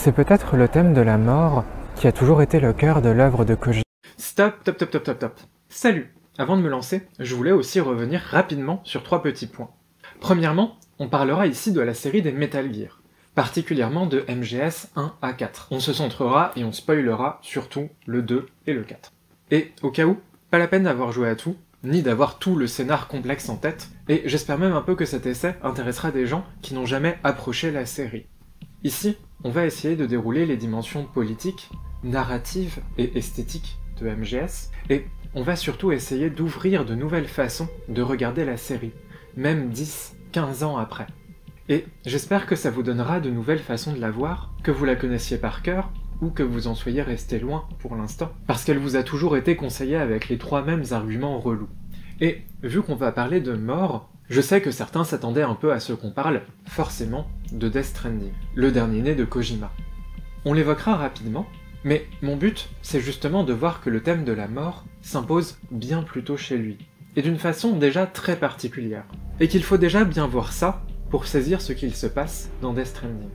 C'est peut-être le thème de la mort qui a toujours été le cœur de l'œuvre de Kojima. Stop, stop, stop, stop, stop, stop. Salut Avant de me lancer, je voulais aussi revenir rapidement sur trois petits points. Premièrement, on parlera ici de la série des Metal Gear, particulièrement de MGS 1 à 4. On se centrera et on spoilera surtout le 2 et le 4. Et au cas où, pas la peine d'avoir joué à tout, ni d'avoir tout le scénar complexe en tête, et j'espère même un peu que cet essai intéressera des gens qui n'ont jamais approché la série. Ici, on va essayer de dérouler les dimensions politiques, narratives et esthétiques de MGS, et on va surtout essayer d'ouvrir de nouvelles façons de regarder la série, même 10, 15 ans après. Et j'espère que ça vous donnera de nouvelles façons de la voir, que vous la connaissiez par cœur, ou que vous en soyez resté loin pour l'instant, parce qu'elle vous a toujours été conseillée avec les trois mêmes arguments relous. Et vu qu'on va parler de mort, je sais que certains s'attendaient un peu à ce qu'on parle, forcément, de Death Stranding, le dernier né de Kojima. On l'évoquera rapidement, mais mon but, c'est justement de voir que le thème de la mort s'impose bien plus tôt chez lui, et d'une façon déjà très particulière, et qu'il faut déjà bien voir ça pour saisir ce qu'il se passe dans Death Stranding.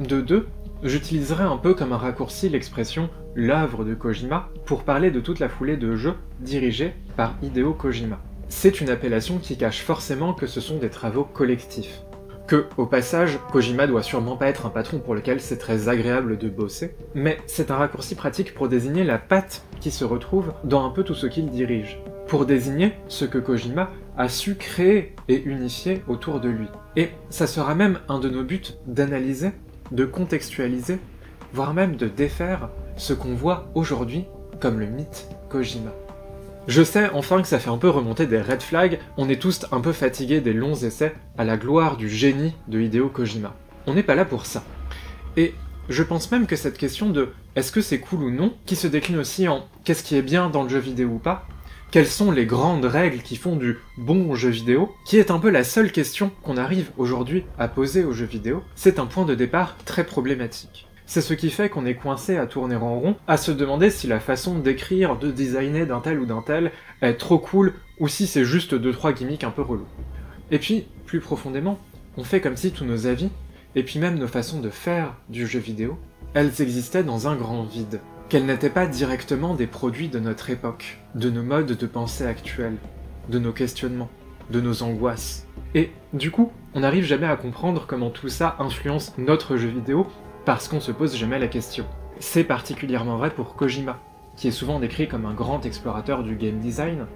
De deux, j'utiliserai un peu comme un raccourci l'expression l'œuvre de Kojima pour parler de toute la foulée de jeux dirigés par Hideo Kojima. C'est une appellation qui cache forcément que ce sont des travaux collectifs. Que, au passage, Kojima doit sûrement pas être un patron pour lequel c'est très agréable de bosser, mais c'est un raccourci pratique pour désigner la patte qui se retrouve dans un peu tout ce qu'il dirige, pour désigner ce que Kojima a su créer et unifier autour de lui. Et ça sera même un de nos buts d'analyser, de contextualiser, voire même de défaire ce qu'on voit aujourd'hui comme le mythe Kojima. Je sais enfin que ça fait un peu remonter des red flags, on est tous un peu fatigués des longs essais à la gloire du génie de Hideo Kojima. On n'est pas là pour ça. Et je pense même que cette question de est-ce que c'est cool ou non, qui se décline aussi en qu'est-ce qui est bien dans le jeu vidéo ou pas, quelles sont les grandes règles qui font du bon jeu vidéo, qui est un peu la seule question qu'on arrive aujourd'hui à poser au jeu vidéo, c'est un point de départ très problématique. C'est ce qui fait qu'on est coincé à tourner en rond, à se demander si la façon d'écrire, de designer d'un tel ou d'un tel est trop cool, ou si c'est juste deux trois gimmicks un peu relous. Et puis, plus profondément, on fait comme si tous nos avis, et puis même nos façons de faire du jeu vidéo, elles existaient dans un grand vide, qu'elles n'étaient pas directement des produits de notre époque, de nos modes de pensée actuels, de nos questionnements, de nos angoisses. Et du coup, on n'arrive jamais à comprendre comment tout ça influence notre jeu vidéo parce qu'on se pose jamais la question. C'est particulièrement vrai pour Kojima, qui est souvent décrit comme un grand explorateur du game design,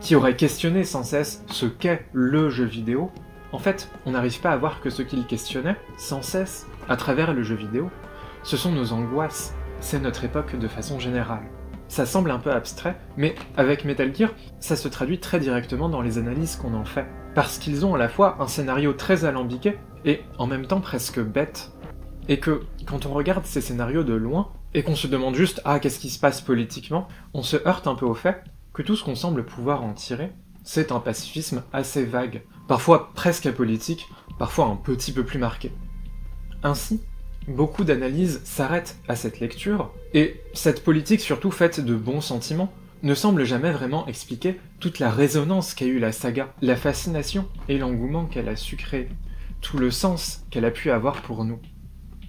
qui aurait questionné sans cesse ce qu'est le jeu vidéo. En fait, on n'arrive pas à voir que ce qu'il questionnait, sans cesse, à travers le jeu vidéo, ce sont nos angoisses, c'est notre époque de façon générale. Ça semble un peu abstrait, mais avec Metal Gear, ça se traduit très directement dans les analyses qu'on en fait, parce qu'ils ont à la fois un scénario très alambiqué et en même temps presque bête, et que quand on regarde ces scénarios de loin, et qu'on se demande juste ah qu'est-ce qui se passe politiquement, on se heurte un peu au fait que tout ce qu'on semble pouvoir en tirer, c'est un pacifisme assez vague, parfois presque apolitique, parfois un petit peu plus marqué. Ainsi, beaucoup d'analyses s'arrêtent à cette lecture, et cette politique surtout faite de bons sentiments ne semble jamais vraiment expliquer toute la résonance qu'a eu la saga, la fascination et l'engouement qu'elle a su créer, tout le sens qu'elle a pu avoir pour nous.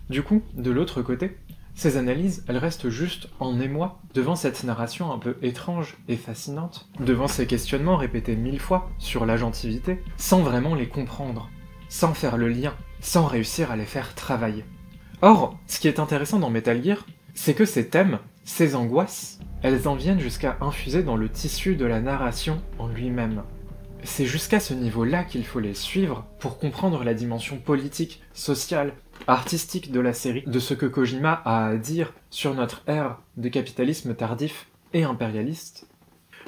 Du coup, de l'autre côté, ces analyses, elles restent juste en émoi devant cette narration un peu étrange et fascinante, devant ces questionnements répétés mille fois sur l'agentivité, sans vraiment les comprendre, sans faire le lien, sans réussir à les faire travailler. Or, ce qui est intéressant dans Metal Gear, c'est que ces thèmes, ces angoisses, elles en viennent jusqu'à infuser dans le tissu de la narration en lui-même. C'est jusqu'à ce niveau-là qu'il faut les suivre pour comprendre la dimension politique, sociale, artistique de la série, de ce que Kojima a à dire sur notre ère de capitalisme tardif et impérialiste.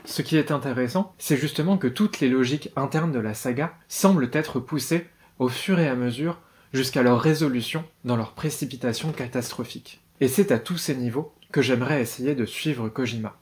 Ce qui est intéressant, c'est justement que toutes les logiques internes de la saga semblent être poussées au fur et à mesure jusqu'à leur résolution dans leur précipitation catastrophique. Et c'est à tous ces niveaux que j'aimerais essayer de suivre Kojima.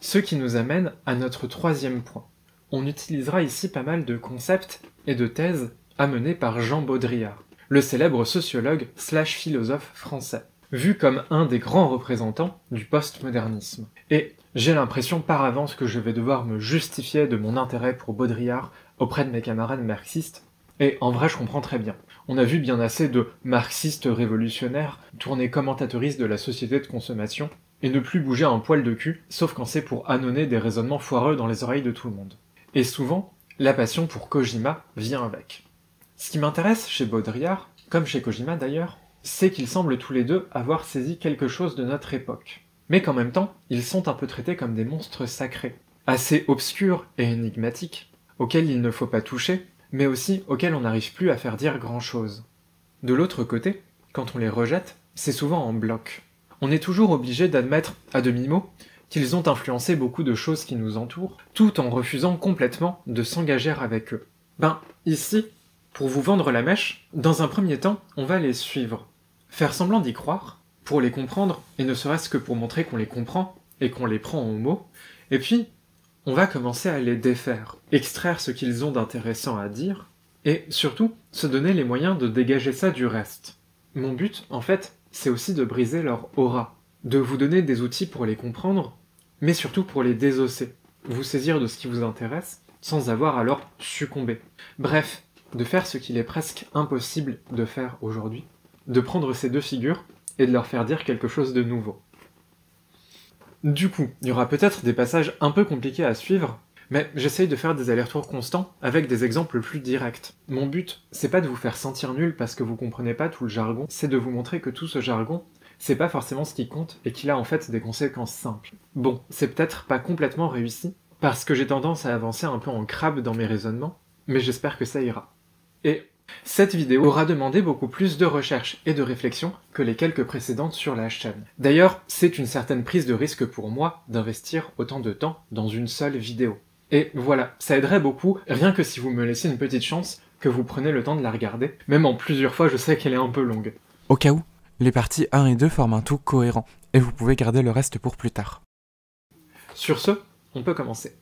Ce qui nous amène à notre troisième point. On utilisera ici pas mal de concepts et de thèses amenés par Jean Baudrillard, le célèbre sociologue slash philosophe français, vu comme un des grands représentants du postmodernisme. Et j'ai l'impression par avance que je vais devoir me justifier de mon intérêt pour Baudrillard auprès de mes camarades marxistes, et en vrai je comprends très bien. On a vu bien assez de marxistes révolutionnaires tourner commentateuristes de la société de consommation et ne plus bouger un poil de cul, sauf quand c'est pour annoncer des raisonnements foireux dans les oreilles de tout le monde. Et souvent, la passion pour Kojima vient avec. Ce qui m'intéresse chez Baudrillard, comme chez Kojima d'ailleurs, c'est qu'ils semblent tous les deux avoir saisi quelque chose de notre époque. Mais qu'en même temps, ils sont un peu traités comme des monstres sacrés, assez obscurs et énigmatiques, auxquels il ne faut pas toucher, mais aussi auxquels on n'arrive plus à faire dire grand-chose. De l'autre côté, quand on les rejette, c'est souvent en bloc. On est toujours obligé d'admettre, à demi-mot, qu'ils ont influencé beaucoup de choses qui nous entourent, tout en refusant complètement de s'engager avec eux. Ben, ici, pour vous vendre la mèche, dans un premier temps, on va les suivre. Faire semblant d'y croire, pour les comprendre, et ne serait-ce que pour montrer qu'on les comprend, et qu'on les prend au mot, et puis, on va commencer à les défaire, extraire ce qu'ils ont d'intéressant à dire, et surtout, se donner les moyens de dégager ça du reste. Mon but, en fait, c'est aussi de briser leur aura, de vous donner des outils pour les comprendre, mais surtout pour les désosser, vous saisir de ce qui vous intéresse, sans avoir alors succombé. Bref, de faire ce qu'il est presque impossible de faire aujourd'hui, de prendre ces deux figures et de leur faire dire quelque chose de nouveau. Du coup, il y aura peut-être des passages un peu compliqués à suivre, mais j'essaye de faire des allers-retours constants avec des exemples plus directs. Mon but, c'est pas de vous faire sentir nul parce que vous comprenez pas tout le jargon, c'est de vous montrer que tout ce jargon, c'est pas forcément ce qui compte et qu'il a en fait des conséquences simples. Bon, c'est peut-être pas complètement réussi, parce que j'ai tendance à avancer un peu en crabe dans mes raisonnements, mais j'espère que ça ira. Et cette vidéo aura demandé beaucoup plus de recherche et de réflexion que les quelques précédentes sur la chaîne. D'ailleurs, c'est une certaine prise de risque pour moi d'investir autant de temps dans une seule vidéo. Et voilà, ça aiderait beaucoup, rien que si vous me laissez une petite chance, que vous prenez le temps de la regarder, même en plusieurs fois je sais qu'elle est un peu longue. Au cas où, les parties 1 et 2 forment un tout cohérent, et vous pouvez garder le reste pour plus tard. Sur ce, on peut commencer.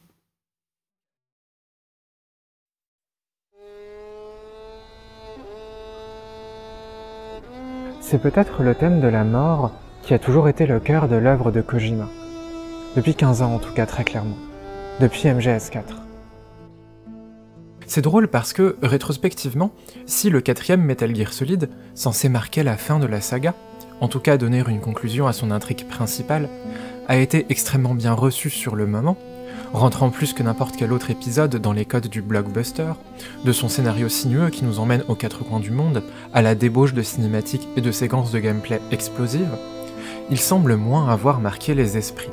C'est peut-être le thème de la mort qui a toujours été le cœur de l'œuvre de Kojima. Depuis 15 ans en tout cas très clairement. Depuis MGS4. C'est drôle parce que, rétrospectivement, si le quatrième Metal Gear Solid, censé marquer la fin de la saga, en tout cas donner une conclusion à son intrigue principale, a été extrêmement bien reçu sur le moment, rentrant plus que n'importe quel autre épisode dans les codes du blockbuster, de son scénario sinueux qui nous emmène aux quatre coins du monde, à la débauche de cinématiques et de séquences de gameplay explosives, il semble moins avoir marqué les esprits.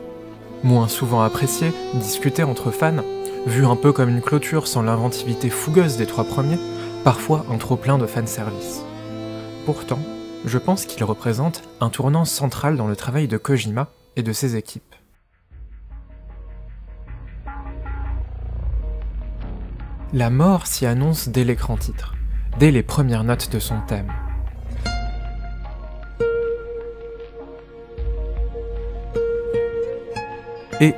Moins souvent apprécié, discuté entre fans, vu un peu comme une clôture sans l'inventivité fougueuse des trois premiers, parfois un trop-plein de fanservice. Pourtant, je pense qu'il représente un tournant central dans le travail de Kojima et de ses équipes. La mort s'y annonce dès l'écran titre, dès les premières notes de son thème. Et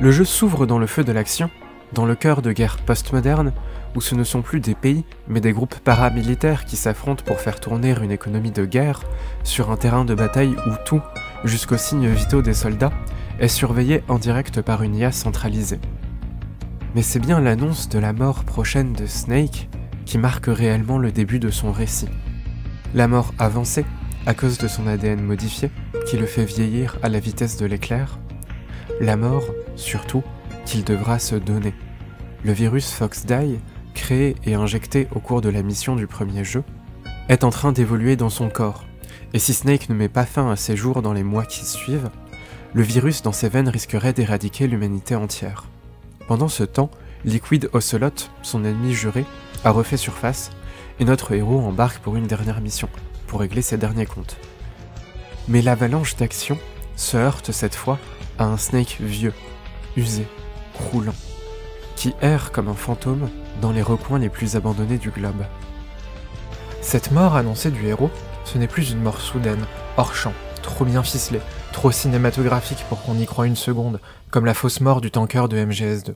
le jeu s'ouvre dans le feu de l'action dans le cœur de guerres postmodernes, où ce ne sont plus des pays, mais des groupes paramilitaires qui s'affrontent pour faire tourner une économie de guerre, sur un terrain de bataille où tout, jusqu'aux signes vitaux des soldats, est surveillé en direct par une IA centralisée. Mais c'est bien l'annonce de la mort prochaine de Snake qui marque réellement le début de son récit. La mort avancée, à cause de son ADN modifié, qui le fait vieillir à la vitesse de l'éclair. La mort, surtout, qu'il devra se donner. Le virus FoxDie, créé et injecté au cours de la mission du premier jeu, est en train d'évoluer dans son corps, et si Snake ne met pas fin à ses jours dans les mois qui suivent, le virus dans ses veines risquerait d'éradiquer l'humanité entière. Pendant ce temps, Liquid Ocelot, son ennemi juré, a refait surface, et notre héros embarque pour une dernière mission, pour régler ses derniers comptes. Mais l'avalanche d'action se heurte cette fois à un Snake vieux, usé, roulant, qui erre comme un fantôme dans les recoins les plus abandonnés du globe. Cette mort annoncée du héros, ce n'est plus une mort soudaine, hors champ, trop bien ficelée, trop cinématographique pour qu'on y croie une seconde, comme la fausse mort du tanker de MGS2.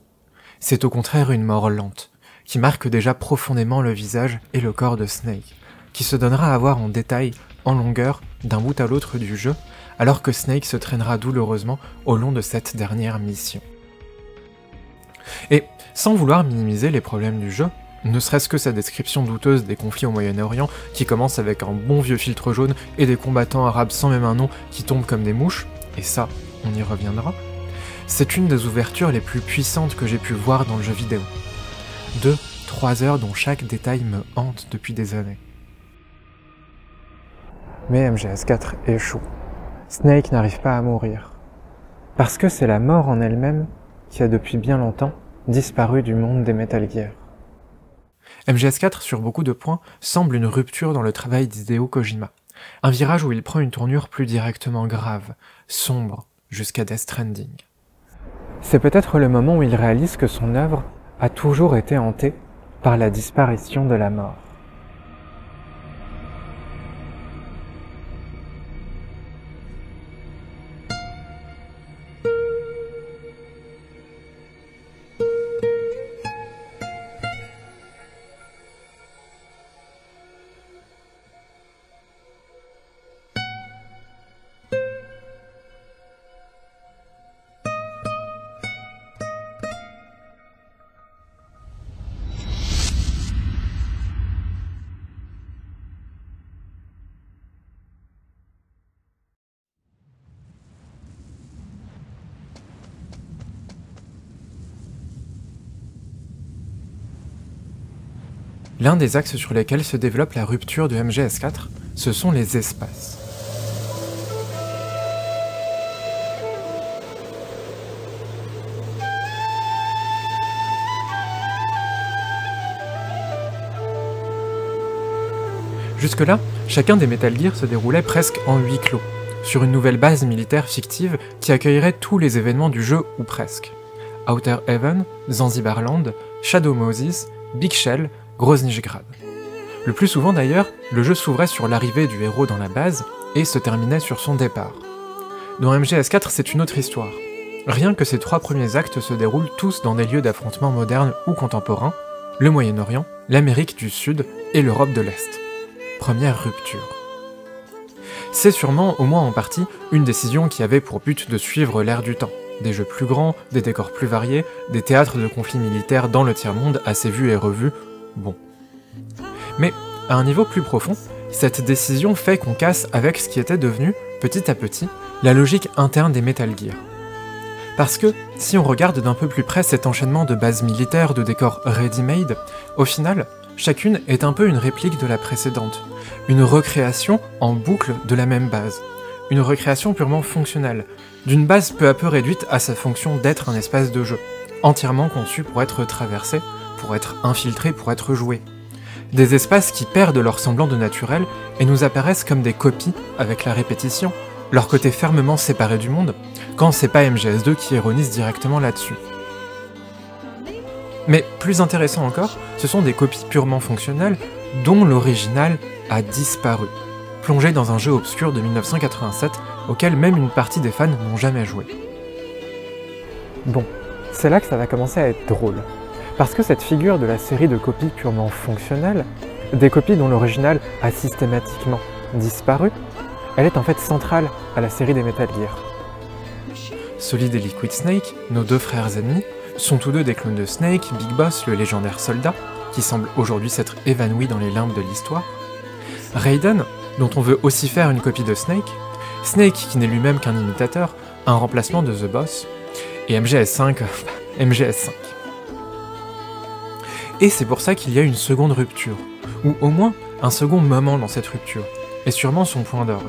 C'est au contraire une mort lente, qui marque déjà profondément le visage et le corps de Snake, qui se donnera à voir en détail, en longueur, d'un bout à l'autre du jeu, alors que Snake se traînera douloureusement au long de cette dernière mission. Et sans vouloir minimiser les problèmes du jeu, ne serait-ce que sa description douteuse des conflits au Moyen-Orient, qui commence avec un bon vieux filtre jaune et des combattants arabes sans même un nom qui tombent comme des mouches, et ça, on y reviendra, c'est une des ouvertures les plus puissantes que j'ai pu voir dans le jeu vidéo. Deux, trois heures dont chaque détail me hante depuis des années. Mais MGS4 échoue. Snake n'arrive pas à mourir. Parce que c'est la mort en elle-même qui a depuis bien longtemps disparu du monde des Metal Gear. MGS4, sur beaucoup de points, semble une rupture dans le travail d'Hideo Kojima. Un virage où il prend une tournure plus directement grave, sombre, jusqu'à Death Stranding. C'est peut-être le moment où il réalise que son œuvre a toujours été hantée par la disparition de la mort. L'un des axes sur lesquels se développe la rupture de MGS4, ce sont les espaces. Jusque-là, chacun des Metal Gear se déroulait presque en huis clos, sur une nouvelle base militaire fictive qui accueillerait tous les événements du jeu ou presque. Outer Heaven, Zanzibarland, Shadow Moses, Big Shell, Groznygrad. Le plus souvent d'ailleurs, le jeu s'ouvrait sur l'arrivée du héros dans la base et se terminait sur son départ. Dans MGS4, c'est une autre histoire. Rien que ces trois premiers actes se déroulent tous dans des lieux d'affrontement modernes ou contemporains, le Moyen-Orient, l'Amérique du Sud et l'Europe de l'Est. Première rupture. C'est sûrement, au moins en partie, une décision qui avait pour but de suivre l'ère du temps. Des jeux plus grands, des décors plus variés, des théâtres de conflits militaires dans le tiers-monde assez vus et revus, bon. Mais, à un niveau plus profond, cette décision fait qu'on casse avec ce qui était devenu, petit à petit, la logique interne des Metal Gear. Parce que, si on regarde d'un peu plus près cet enchaînement de bases militaires de décors ready-made, au final, chacune est un peu une réplique de la précédente, une recréation en boucle de la même base, une recréation purement fonctionnelle, d'une base peu à peu réduite à sa fonction d'être un espace de jeu, entièrement conçu pour être traversé, pour être infiltré, pour être joué. Des espaces qui perdent leur semblant de naturel et nous apparaissent comme des copies avec la répétition, leur côté fermement séparé du monde, quand c'est pas MGS2 qui ironise directement là-dessus. Mais plus intéressant encore, ce sont des copies purement fonctionnelles dont l'original a disparu, plongé dans un jeu obscur de 1987 auquel même une partie des fans n'ont jamais joué. Bon, c'est là que ça va commencer à être drôle. Parce que cette figure de la série de copies purement fonctionnelles, des copies dont l'original a systématiquement disparu, elle est en fait centrale à la série des Metal Gear. Solid et Liquid Snake, nos deux frères ennemis, sont tous deux des clones de Snake, Big Boss, le légendaire soldat, qui semble aujourd'hui s'être évanoui dans les limbes de l'histoire. Raiden, dont on veut aussi faire une copie de Snake, Snake qui n'est lui-même qu'un imitateur, un remplacement de The Boss, et MGS5, MGS5. Et c'est pour ça qu'il y a une seconde rupture, ou au moins un second moment dans cette rupture, et sûrement son point d'orgue.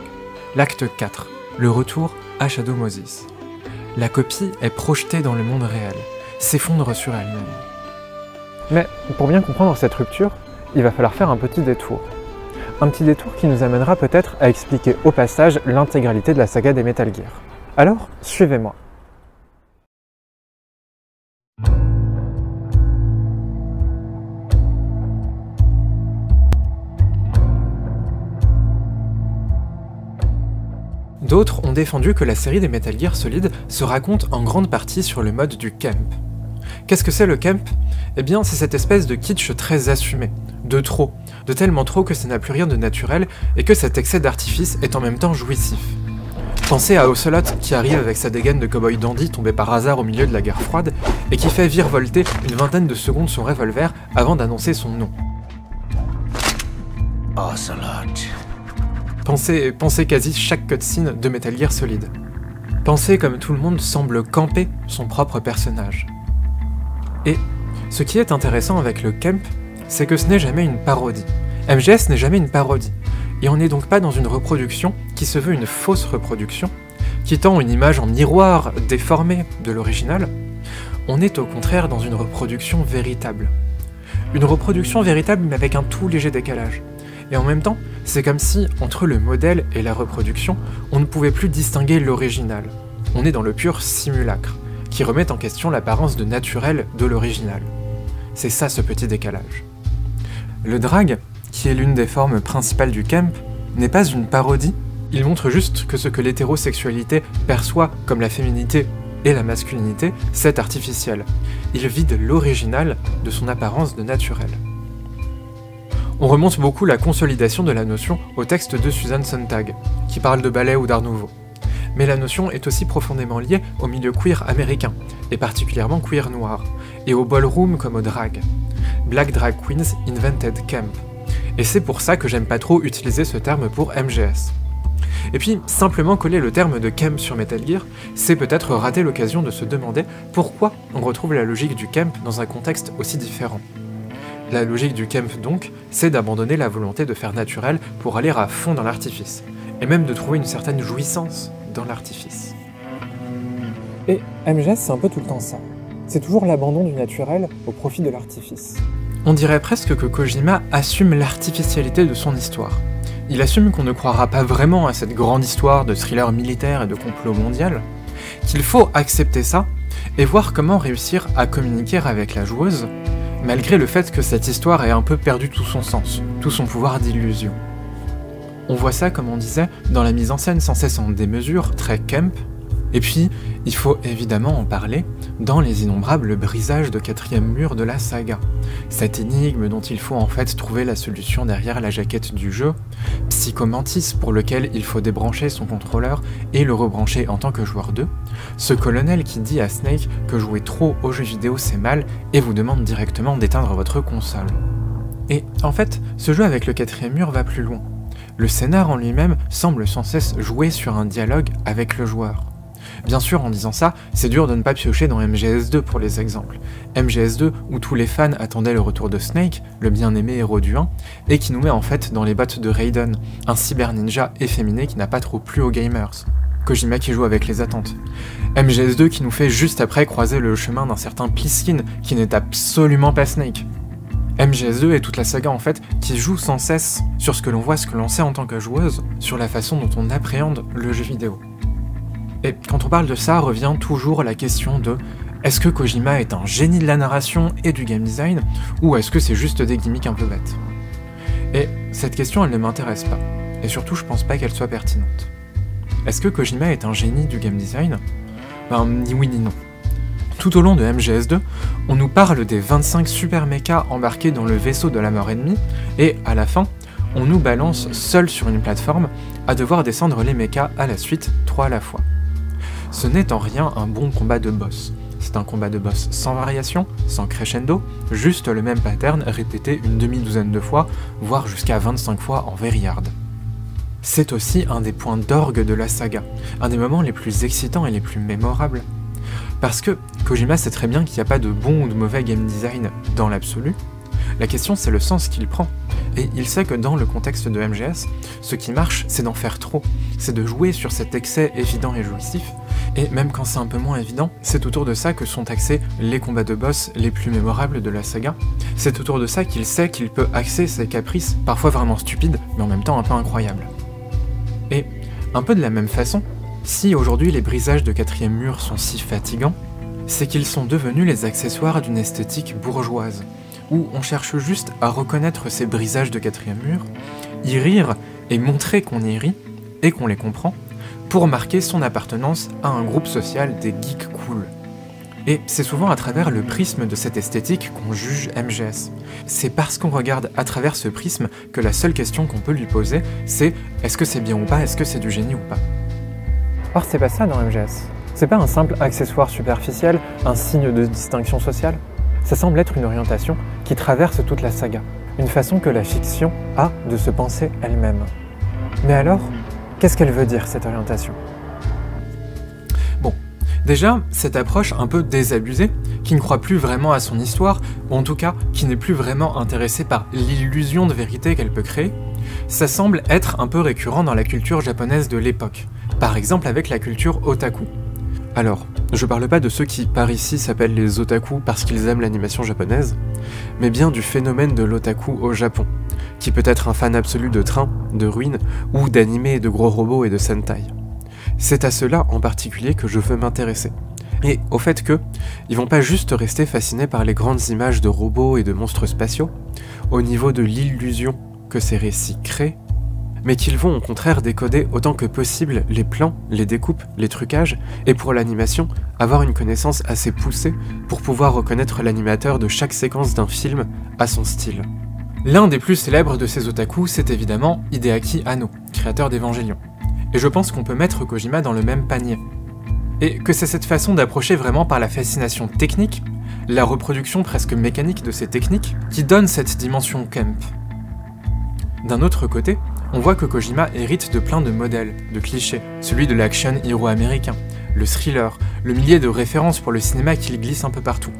L'acte 4, le retour à Shadow Moses. La copie est projetée dans le monde réel, s'effondre sur elle-même. Mais pour bien comprendre cette rupture, il va falloir faire un petit détour. Un petit détour qui nous amènera peut-être à expliquer au passage l'intégralité de la saga des Metal Gear. Alors, suivez-moi. D'autres ont défendu que la série des Metal Gear Solid se raconte en grande partie sur le mode du camp. Qu'est-ce que c'est le camp? Eh bien, c'est cette espèce de kitsch très assumé, de trop, de tellement trop que ça n'a plus rien de naturel et que cet excès d'artifice est en même temps jouissif. Pensez à Ocelot qui arrive avec sa dégaine de cowboy dandy tombé par hasard au milieu de la guerre froide et qui fait virevolter une vingtaine de secondes son revolver avant d'annoncer son nom. Ocelot. Pensez, pensez quasi chaque cutscene de Metal Gear Solid. Pensez comme tout le monde semble camper son propre personnage. Et ce qui est intéressant avec le camp, c'est que ce n'est jamais une parodie. MGS n'est jamais une parodie. Et on n'est donc pas dans une reproduction qui se veut une fausse reproduction, qui tend une image en miroir déformée de l'original. On est au contraire dans une reproduction véritable. Une reproduction véritable mais avec un tout léger décalage. Et en même temps, c'est comme si, entre le modèle et la reproduction, on ne pouvait plus distinguer l'original. On est dans le pur simulacre, qui remet en question l'apparence de naturel de l'original. C'est ça ce petit décalage. Le drag, qui est l'une des formes principales du camp, n'est pas une parodie, il montre juste que ce que l'hétérosexualité perçoit comme la féminité et la masculinité, c'est artificiel. Il vide l'original de son apparence de naturel. On remonte beaucoup la consolidation de la notion au texte de Susan Sontag, qui parle de ballet ou d'art nouveau. Mais la notion est aussi profondément liée au milieu queer américain, et particulièrement queer noir, et au ballroom comme au drag. Black Drag Queens Invented Camp. Et c'est pour ça que j'aime pas trop utiliser ce terme pour MGS. Et puis, simplement coller le terme de camp sur Metal Gear, c'est peut-être rater l'occasion de se demander pourquoi on retrouve la logique du camp dans un contexte aussi différent. La logique du camp donc, c'est d'abandonner la volonté de faire naturel pour aller à fond dans l'artifice, et même de trouver une certaine jouissance dans l'artifice. Et MGS, c'est un peu tout le temps ça. C'est toujours l'abandon du naturel au profit de l'artifice. On dirait presque que Kojima assume l'artificialité de son histoire. Il assume qu'on ne croira pas vraiment à cette grande histoire de thriller militaire et de complot mondial, qu'il faut accepter ça et voir comment réussir à communiquer avec la joueuse malgré le fait que cette histoire ait un peu perdu tout son sens, tout son pouvoir d'illusion. On voit ça, comme on disait, dans la mise en scène sans cesse en démesure, très camp, et puis, il faut évidemment en parler dans les innombrables brisages de quatrième mur de la saga. Cette énigme dont il faut en fait trouver la solution derrière la jaquette du jeu, Psychomantis pour lequel il faut débrancher son contrôleur et le rebrancher en tant que joueur 2, ce colonel qui dit à Snake que jouer trop aux jeux vidéo c'est mal et vous demande directement d'éteindre votre console. Et en fait, ce jeu avec le quatrième mur va plus loin. Le scénar en lui-même semble sans cesse jouer sur un dialogue avec le joueur. Bien sûr, en disant ça, c'est dur de ne pas piocher dans MGS2 pour les exemples. MGS2 où tous les fans attendaient le retour de Snake, le bien-aimé héros du 1, et qui nous met en fait dans les bottes de Raiden, un cyber ninja efféminé qui n'a pas trop plu aux gamers. Kojima qui joue avec les attentes. MGS2 qui nous fait juste après croiser le chemin d'un certain Pliskin qui n'est absolument pas Snake. MGS2 et toute la saga en fait qui joue sans cesse sur ce que l'on voit, ce que l'on sait en tant que joueuse, sur la façon dont on appréhende le jeu vidéo. Et quand on parle de ça, revient toujours la question de est-ce que Kojima est un génie de la narration et du game design, ou est-ce que c'est juste des gimmicks un peu bêtes? Et cette question, elle ne m'intéresse pas. Et surtout, je pense pas qu'elle soit pertinente. Est-ce que Kojima est un génie du game design? Ben, ni oui ni non. Tout au long de MGS2, on nous parle des 25 super mechas embarqués dans le vaisseau de la mort ennemie, et à la fin, on nous balance seul sur une plateforme à devoir descendre les mechas à la suite, trois à la fois. Ce n'est en rien un bon combat de boss. C'est un combat de boss sans variation, sans crescendo, juste le même pattern répété une demi-douzaine de fois, voire jusqu'à 25 fois en Veryard. C'est aussi un des points d'orgue de la saga, un des moments les plus excitants et les plus mémorables. Parce que Kojima sait très bien qu'il n'y a pas de bon ou de mauvais game design dans l'absolu, la question c'est le sens qu'il prend. Et il sait que dans le contexte de MGS, ce qui marche, c'est d'en faire trop. C'est de jouer sur cet excès évident et jouissif. Et même quand c'est un peu moins évident, c'est autour de ça que sont axés les combats de boss les plus mémorables de la saga. C'est autour de ça qu'il sait qu'il peut axer ses caprices, parfois vraiment stupides, mais en même temps un peu incroyables. Et, un peu de la même façon, si aujourd'hui les brisages de quatrième mur sont si fatigants, c'est qu'ils sont devenus les accessoires d'une esthétique bourgeoise, où on cherche juste à reconnaître ces brisages de quatrième mur, y rire et montrer qu'on y rit et qu'on les comprend, pour marquer son appartenance à un groupe social des geeks cool. Et c'est souvent à travers le prisme de cette esthétique qu'on juge MGS. C'est parce qu'on regarde à travers ce prisme que la seule question qu'on peut lui poser, c'est est-ce que c'est bien ou pas, est-ce que c'est du génie ou pas? Or, c'est pas ça dans MGS. C'est pas un simple accessoire superficiel, un signe de distinction sociale. Ça semble être une orientation qui traverse toute la saga, une façon que la fiction a de se penser elle-même. Mais alors, qu'est-ce qu'elle veut dire cette orientation? Bon, déjà, cette approche un peu désabusée, qui ne croit plus vraiment à son histoire, ou en tout cas qui n'est plus vraiment intéressée par l'illusion de vérité qu'elle peut créer, ça semble être un peu récurrent dans la culture japonaise de l'époque, par exemple avec la culture otaku. Alors, je parle pas de ceux qui, par ici, s'appellent les otaku parce qu'ils aiment l'animation japonaise, mais bien du phénomène de l'otaku au Japon, qui peut être un fan absolu de trains, de ruines, ou d'animés, de gros robots et de sentai. C'est à cela en particulier que je veux m'intéresser. Et au fait que, ils vont pas juste rester fascinés par les grandes images de robots et de monstres spatiaux, au niveau de l'illusion que ces récits créent, mais qu'ils vont au contraire décoder autant que possible les plans, les découpes, les trucages, et pour l'animation, avoir une connaissance assez poussée pour pouvoir reconnaître l'animateur de chaque séquence d'un film à son style. L'un des plus célèbres de ces otaku, c'est évidemment Hideaki Anno, créateur d'Evangelion. Et je pense qu'on peut mettre Kojima dans le même panier. Et que c'est cette façon d'approcher vraiment par la fascination technique, la reproduction presque mécanique de ces techniques, qui donne cette dimension camp. D'un autre côté, on voit que Kojima hérite de plein de modèles, de clichés, celui de l'action hero américain, le thriller, le millier de références pour le cinéma qu'il glisse un peu partout.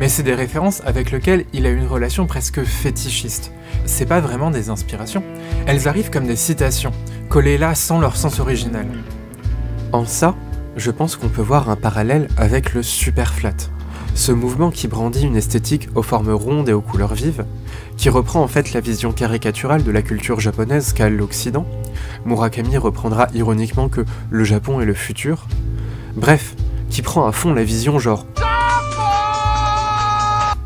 Mais c'est des références avec lesquelles il a une relation presque fétichiste. C'est pas vraiment des inspirations, elles arrivent comme des citations, collées là sans leur sens original. En ça, je pense qu'on peut voir un parallèle avec le super flat. Ce mouvement qui brandit une esthétique aux formes rondes et aux couleurs vives, qui reprend en fait la vision caricaturale de la culture japonaise qu'a l'Occident. Murakami reprendra ironiquement que le Japon est le futur. Bref, qui prend à fond la vision genre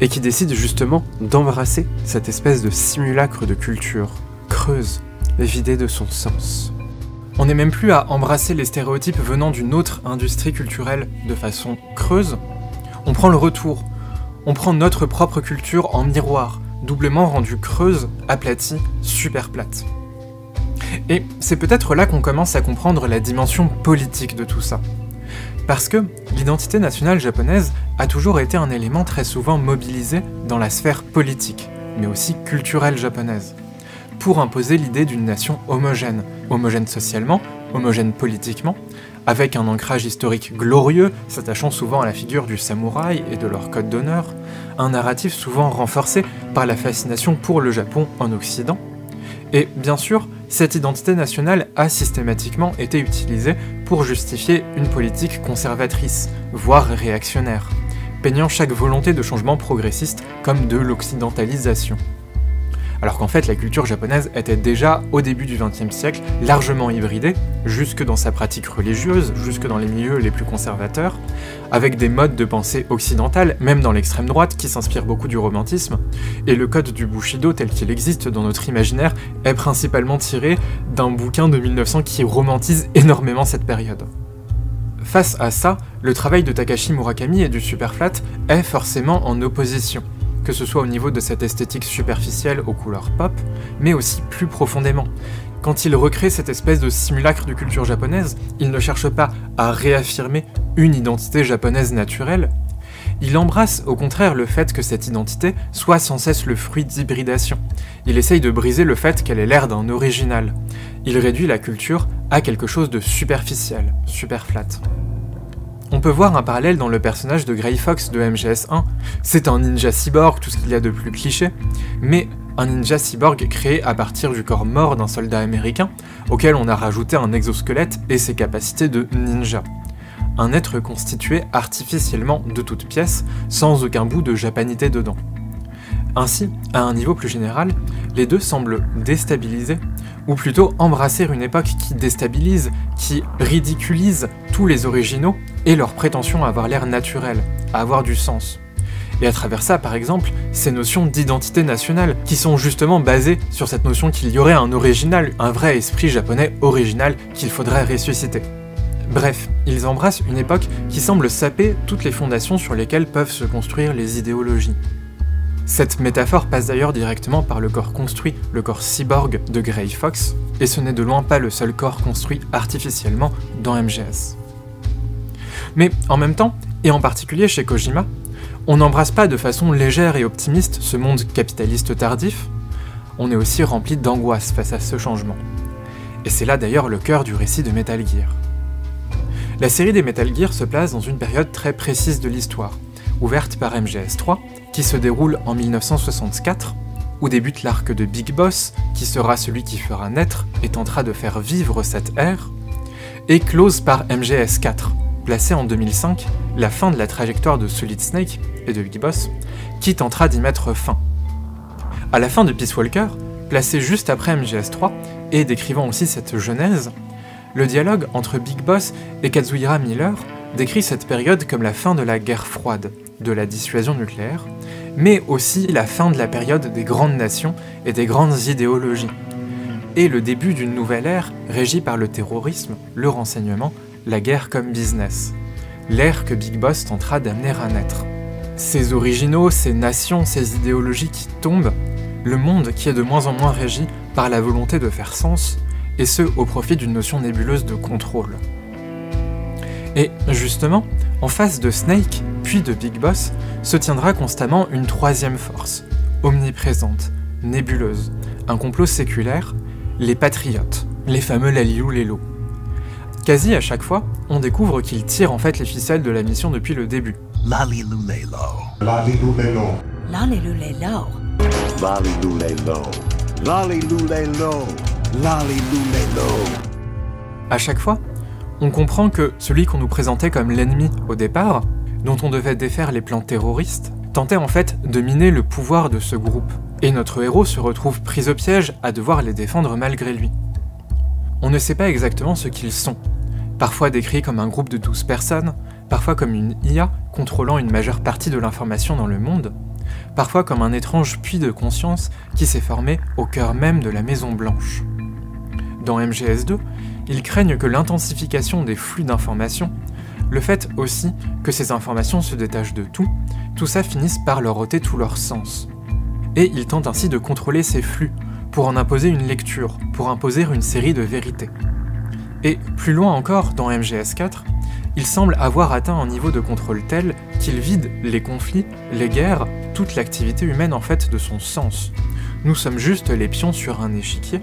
et qui décide justement d'embrasser cette espèce de simulacre de culture, creuse, vidée de son sens. On n'est même plus à embrasser les stéréotypes venant d'une autre industrie culturelle de façon creuse, on prend le retour, on prend notre propre culture en miroir, doublement rendue creuse, aplatie, super plate. Et c'est peut-être là qu'on commence à comprendre la dimension politique de tout ça. Parce que l'identité nationale japonaise a toujours été un élément très souvent mobilisé dans la sphère politique, mais aussi culturelle japonaise, pour imposer l'idée d'une nation homogène, homogène socialement, homogène politiquement, avec un ancrage historique glorieux, s'attachant souvent à la figure du samouraï et de leur code d'honneur, un narratif souvent renforcé par la fascination pour le Japon en Occident. Et bien sûr, cette identité nationale a systématiquement été utilisée pour justifier une politique conservatrice, voire réactionnaire, peignant chaque volonté de changement progressiste comme de l'occidentalisation alors qu'en fait la culture japonaise était déjà au début du XXe siècle largement hybridée, jusque dans sa pratique religieuse, jusque dans les milieux les plus conservateurs, avec des modes de pensée occidentales, même dans l'extrême droite, qui s'inspire beaucoup du romantisme, et le code du Bushido tel qu'il existe dans notre imaginaire est principalement tiré d'un bouquin de 1900 qui romantise énormément cette période. Face à ça, le travail de Takashi Murakami et du Superflat est forcément en opposition que ce soit au niveau de cette esthétique superficielle aux couleurs pop, mais aussi plus profondément. Quand il recrée cette espèce de simulacre de culture japonaise, il ne cherche pas à réaffirmer une identité japonaise naturelle, il embrasse au contraire le fait que cette identité soit sans cesse le fruit d'hybridation. Il essaye de briser le fait qu'elle ait l'air d'un original. Il réduit la culture à quelque chose de superficiel, super flat. On peut voir un parallèle dans le personnage de Grey Fox de MGS1. C'est un ninja cyborg, tout ce qu'il y a de plus cliché, mais un ninja cyborg créé à partir du corps mort d'un soldat américain, auquel on a rajouté un exosquelette et ses capacités de ninja. Un être constitué artificiellement de toutes pièces, sans aucun bout de japanité dedans. Ainsi, à un niveau plus général, les deux semblent déstabiliser ou plutôt embrasser une époque qui déstabilise, qui ridiculise tous les originaux et leur prétention à avoir l'air naturel, à avoir du sens. Et à travers ça, par exemple, ces notions d'identité nationale, qui sont justement basées sur cette notion qu'il y aurait un original, un vrai esprit japonais original qu'il faudrait ressusciter. Bref, ils embrassent une époque qui semble saper toutes les fondations sur lesquelles peuvent se construire les idéologies. Cette métaphore passe d'ailleurs directement par le corps construit, le corps cyborg de Grey Fox, et ce n'est de loin pas le seul corps construit artificiellement dans MGS. Mais en même temps, et en particulier chez Kojima, on n'embrasse pas de façon légère et optimiste ce monde capitaliste tardif, on est aussi rempli d'angoisse face à ce changement. Et c'est là d'ailleurs le cœur du récit de Metal Gear. La série des Metal Gear se place dans une période très précise de l'histoire, ouverte par MGS3, qui se déroule en 1964, où débute l'arc de Big Boss, qui sera celui qui fera naître et tentera de faire vivre cette ère, et close par MGS4, placé en 2005, la fin de la trajectoire de Solid Snake et de Big Boss, qui tentera d'y mettre fin. À la fin de Peace Walker, placé juste après MGS3, et décrivant aussi cette genèse, le dialogue entre Big Boss et Kazuhira Miller décrit cette période comme la fin de la guerre froide, de la dissuasion nucléaire, mais aussi la fin de la période des grandes nations et des grandes idéologies, et le début d'une nouvelle ère régie par le terrorisme, le renseignement, la guerre comme business, l'ère que Big Boss tentera d'amener à naître. Ces originaux, ces nations, ces idéologies qui tombent, le monde qui est de moins en moins régi par la volonté de faire sens, et ce au profit d'une notion nébuleuse de contrôle. Et justement, en face de Snake, puis de Big Boss, se tiendra constamment une troisième force, omniprésente, nébuleuse, un complot séculaire, les patriotes, les fameux Lalilou Lelo. Quasi à chaque fois, on découvre qu'ils tirent en fait les ficelles de la mission depuis le début. À chaque fois, on comprend que celui qu'on nous présentait comme l'ennemi au départ, dont on devait défaire les plans terroristes, tentait en fait de miner le pouvoir de ce groupe, et notre héros se retrouve pris au piège à devoir les défendre malgré lui. On ne sait pas exactement ce qu'ils sont, parfois décrits comme un groupe de 12 personnes, parfois comme une IA contrôlant une majeure partie de l'information dans le monde, parfois comme un étrange puits de conscience qui s'est formé au cœur même de la Maison Blanche. Dans MGS2, ils craignent que l'intensification des flux d'informations, le fait aussi que ces informations se détachent de tout, tout ça finisse par leur ôter tout leur sens. Et ils tentent ainsi de contrôler ces flux, pour en imposer une lecture, pour imposer une série de vérités. Et plus loin encore, dans MGS4, ils semblent avoir atteint un niveau de contrôle tel qu'ils vident les conflits, les guerres, toute l'activité humaine en fait de son sens. Nous sommes juste les pions sur un échiquier,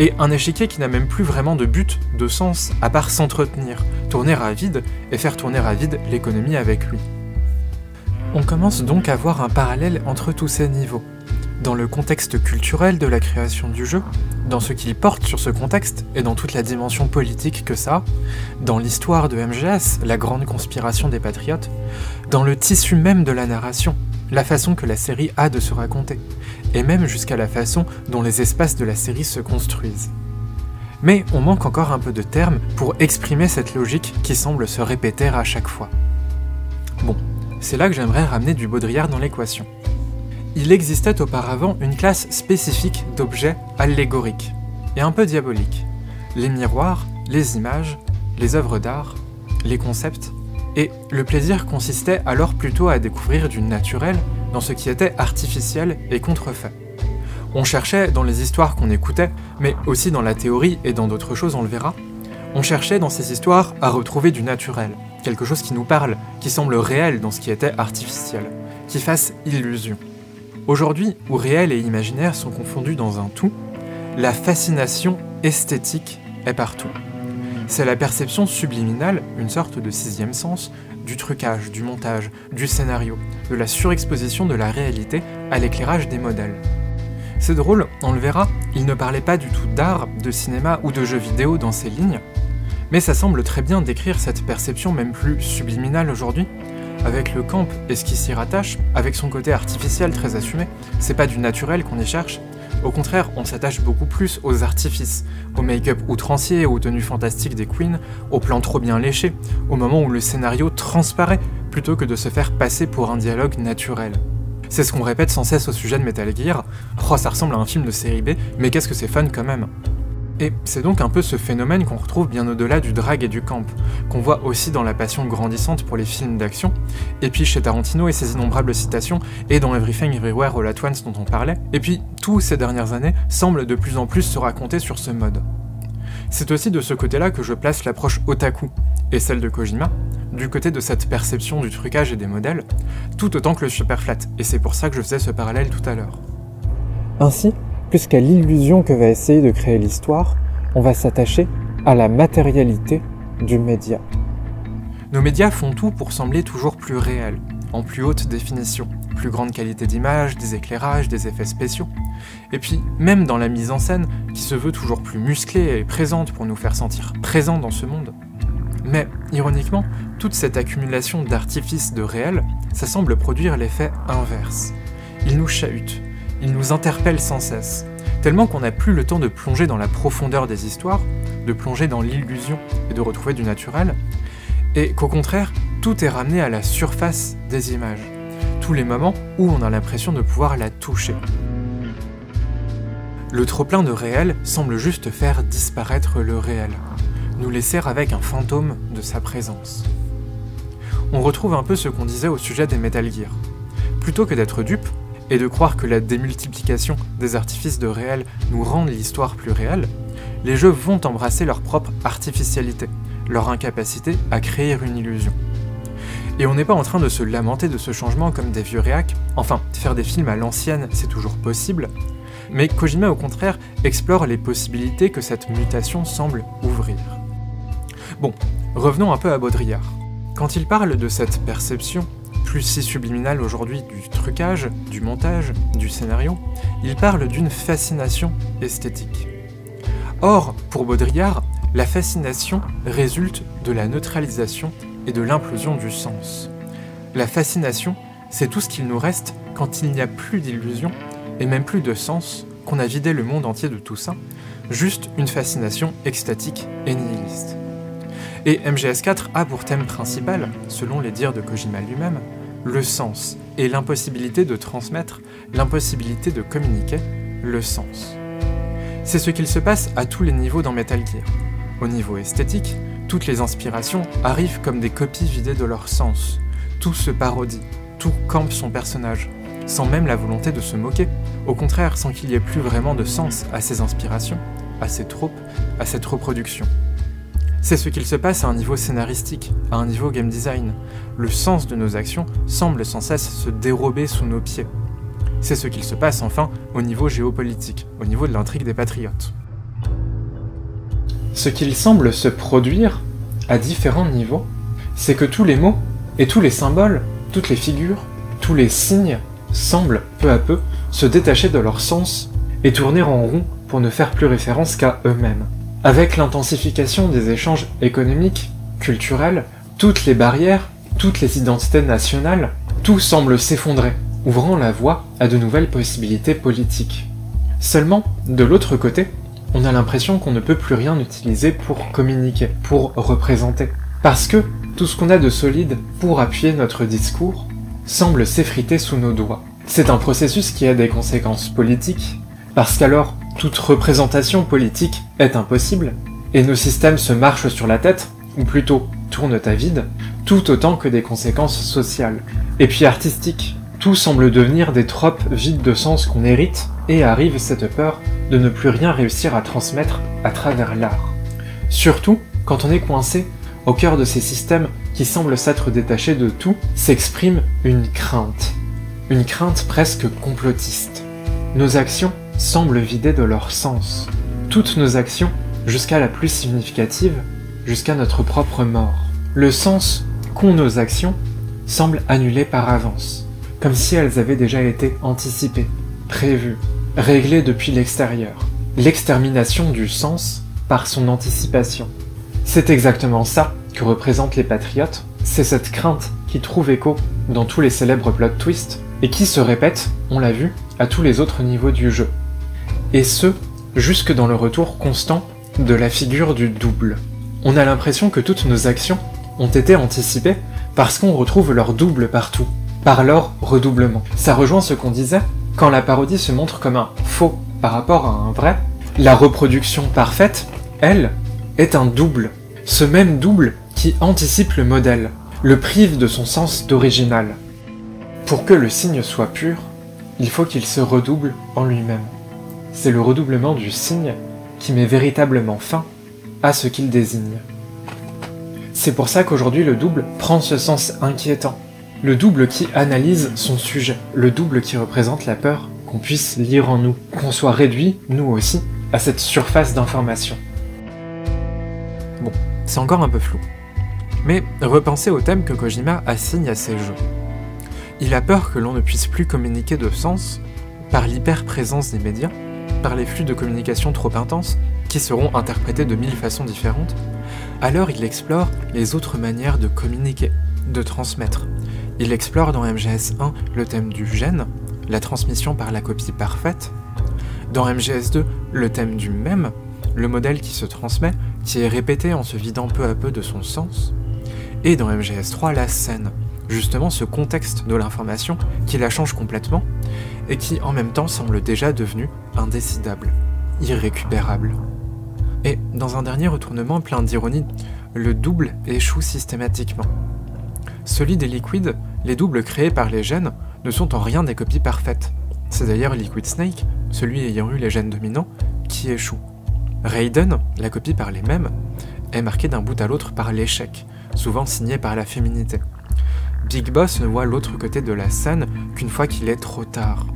et un échiquier qui n'a même plus vraiment de but, de sens, à part s'entretenir, tourner à vide et faire tourner à vide l'économie avec lui. On commence donc à voir un parallèle entre tous ces niveaux, dans le contexte culturel de la création du jeu, dans ce qu'il porte sur ce contexte et dans toute la dimension politique que ça dans l'histoire de MGS, la grande conspiration des patriotes, dans le tissu même de la narration, la façon que la série a de se raconter, et même jusqu'à la façon dont les espaces de la série se construisent. Mais on manque encore un peu de termes pour exprimer cette logique qui semble se répéter à chaque fois. Bon, c'est là que j'aimerais ramener du Baudrillard dans l'équation. Il existait auparavant une classe spécifique d'objets allégoriques, et un peu diaboliques. Les miroirs, les images, les œuvres d'art, les concepts, et le plaisir consistait alors plutôt à découvrir du naturel dans ce qui était artificiel et contrefait. On cherchait dans les histoires qu'on écoutait, mais aussi dans la théorie et dans d'autres choses, on le verra, on cherchait dans ces histoires à retrouver du naturel, quelque chose qui nous parle, qui semble réel dans ce qui était artificiel, qui fasse illusion. Aujourd'hui, où réel et imaginaire sont confondus dans un tout, la fascination esthétique est partout. C'est la perception subliminale, une sorte de sixième sens, du trucage, du montage, du scénario, de la surexposition de la réalité à l'éclairage des modèles. C'est drôle, on le verra, il ne parlait pas du tout d'art, de cinéma ou de jeux vidéo dans ses lignes, mais ça semble très bien décrire cette perception même plus subliminale aujourd'hui, avec le camp et ce qui s'y rattache, avec son côté artificiel très assumé, c'est pas du naturel qu'on y cherche, au contraire, on s'attache beaucoup plus aux artifices, au make-up outrancier, aux tenues fantastiques des queens, aux plans trop bien léchés, au moment où le scénario transparaît, plutôt que de se faire passer pour un dialogue naturel. C'est ce qu'on répète sans cesse au sujet de Metal Gear. Oh, ça ressemble à un film de série B, mais qu'est-ce que c'est fun quand même Et c'est donc un peu ce phénomène qu'on retrouve bien au-delà du drag et du camp, qu'on voit aussi dans la passion grandissante pour les films d'action, et puis chez Tarantino et ses innombrables citations, et dans Everything Everywhere All At Once dont on parlait, et puis tous ces dernières années semblent de plus en plus se raconter sur ce mode. C'est aussi de ce côté-là que je place l'approche otaku, et celle de Kojima, du côté de cette perception du trucage et des modèles, tout autant que le superflat, et c'est pour ça que je faisais ce parallèle tout à l'heure. Ainsi, plus l'illusion que va essayer de créer l'histoire, on va s'attacher à la matérialité du média. Nos médias font tout pour sembler toujours plus réels, en plus haute définition, plus grande qualité d'image, des éclairages, des effets spéciaux. Et puis, même dans la mise en scène, qui se veut toujours plus musclée et présente pour nous faire sentir présents dans ce monde. Mais, ironiquement, toute cette accumulation d'artifices de réel, ça semble produire l'effet inverse. Il nous chahute, il nous interpelle sans cesse, tellement qu'on n'a plus le temps de plonger dans la profondeur des histoires, de plonger dans l'illusion et de retrouver du naturel, et qu'au contraire, tout est ramené à la surface des images, tous les moments où on a l'impression de pouvoir la toucher. Le trop-plein de réel semble juste faire disparaître le réel, nous laisser avec un fantôme de sa présence. On retrouve un peu ce qu'on disait au sujet des Metal Gear. Plutôt que d'être dupe, et de croire que la démultiplication des artifices de réel nous rend l'histoire plus réelle, les jeux vont embrasser leur propre artificialité, leur incapacité à créer une illusion. Et on n'est pas en train de se lamenter de ce changement comme des vieux réacs, enfin, faire des films à l'ancienne, c'est toujours possible, mais Kojima au contraire explore les possibilités que cette mutation semble ouvrir. Bon, revenons un peu à Baudrillard. Quand il parle de cette perception, plus si subliminale aujourd'hui du trucage, du montage, du scénario, il parle d'une fascination esthétique. Or, pour Baudrillard, la fascination résulte de la neutralisation et de l'implosion du sens. La fascination, c'est tout ce qu'il nous reste quand il n'y a plus d'illusion et même plus de sens, qu'on a vidé le monde entier de tout ça, juste une fascination extatique et nihiliste. Et MGS4 a pour thème principal, selon les dires de Kojima lui-même, le sens et l'impossibilité de transmettre, l'impossibilité de communiquer le sens. C'est ce qu'il se passe à tous les niveaux dans Metal Gear. Au niveau esthétique, toutes les inspirations arrivent comme des copies vidées de leur sens. Tout se parodie, tout campe son personnage, sans même la volonté de se moquer, au contraire sans qu'il y ait plus vraiment de sens à ces inspirations, à ces troupes, à cette reproduction. C'est ce qu'il se passe à un niveau scénaristique, à un niveau game design. Le sens de nos actions semble sans cesse se dérober sous nos pieds. C'est ce qu'il se passe enfin au niveau géopolitique, au niveau de l'intrigue des patriotes. Ce qu'il semble se produire, à différents niveaux, c'est que tous les mots et tous les symboles, toutes les figures, tous les signes semblent peu à peu se détacher de leur sens et tourner en rond pour ne faire plus référence qu'à eux-mêmes. Avec l'intensification des échanges économiques, culturels, toutes les barrières, toutes les identités nationales, tout semble s'effondrer, ouvrant la voie à de nouvelles possibilités politiques. Seulement, de l'autre côté, on a l'impression qu'on ne peut plus rien utiliser pour communiquer, pour représenter. Parce que tout ce qu'on a de solide pour appuyer notre discours semble s'effriter sous nos doigts. C'est un processus qui a des conséquences politiques, parce qu'alors toute représentation politique est impossible, et nos systèmes se marchent sur la tête, ou plutôt tournent à vide, tout autant que des conséquences sociales. Et puis artistiques, tout semble devenir des tropes vides de sens qu'on hérite, et arrive cette peur de ne plus rien réussir à transmettre à travers l'art. Surtout quand on est coincé au cœur de ces systèmes qui semblent s'être détachés de tout, s'exprime une crainte. Une crainte presque complotiste. Nos actions semblent vider de leur sens. Toutes nos actions, jusqu'à la plus significative, jusqu'à notre propre mort. Le sens qu'ont nos actions semble annulé par avance, comme si elles avaient déjà été anticipées, prévues, réglées depuis l'extérieur. L'extermination du sens par son anticipation. C'est exactement ça que représentent les patriotes, c'est cette crainte qui trouve écho dans tous les célèbres plot twists et qui se répète, on l'a vu, à tous les autres niveaux du jeu et ce, jusque dans le retour constant de la figure du double. On a l'impression que toutes nos actions ont été anticipées parce qu'on retrouve leur double partout, par leur redoublement. Ça rejoint ce qu'on disait, quand la parodie se montre comme un faux par rapport à un vrai, La reproduction parfaite, elle, est un double. Ce même double qui anticipe le modèle, le prive de son sens d'original. Pour que le signe soit pur, il faut qu'il se redouble en lui-même. C'est le redoublement du signe qui met véritablement fin à ce qu'il désigne. C'est pour ça qu'aujourd'hui le double prend ce sens inquiétant. Le double qui analyse son sujet, le double qui représente la peur qu'on puisse lire en nous, qu'on soit réduit, nous aussi, à cette surface d'information. Bon, c'est encore un peu flou. Mais repensez au thème que Kojima assigne à ses jeux. Il a peur que l'on ne puisse plus communiquer de sens par l'hyper-présence des médias, par les flux de communication trop intenses, qui seront interprétés de mille façons différentes, alors il explore les autres manières de communiquer, de transmettre. Il explore dans MGS1 le thème du gène, la transmission par la copie parfaite. Dans MGS2, le thème du même, le modèle qui se transmet, qui est répété en se vidant peu à peu de son sens. Et dans MGS3, la scène, justement ce contexte de l'information qui la change complètement et qui en même temps semble déjà devenu indécidable, irrécupérable. Et dans un dernier retournement plein d'ironie, le double échoue systématiquement. Celui des liquides, les doubles créés par les gènes, ne sont en rien des copies parfaites. C'est d'ailleurs Liquid Snake, celui ayant eu les gènes dominants, qui échoue. Raiden, la copie par les mêmes, est marquée d'un bout à l'autre par l'échec, souvent signé par la féminité. Big Boss ne voit l'autre côté de la scène qu'une fois qu'il est trop tard.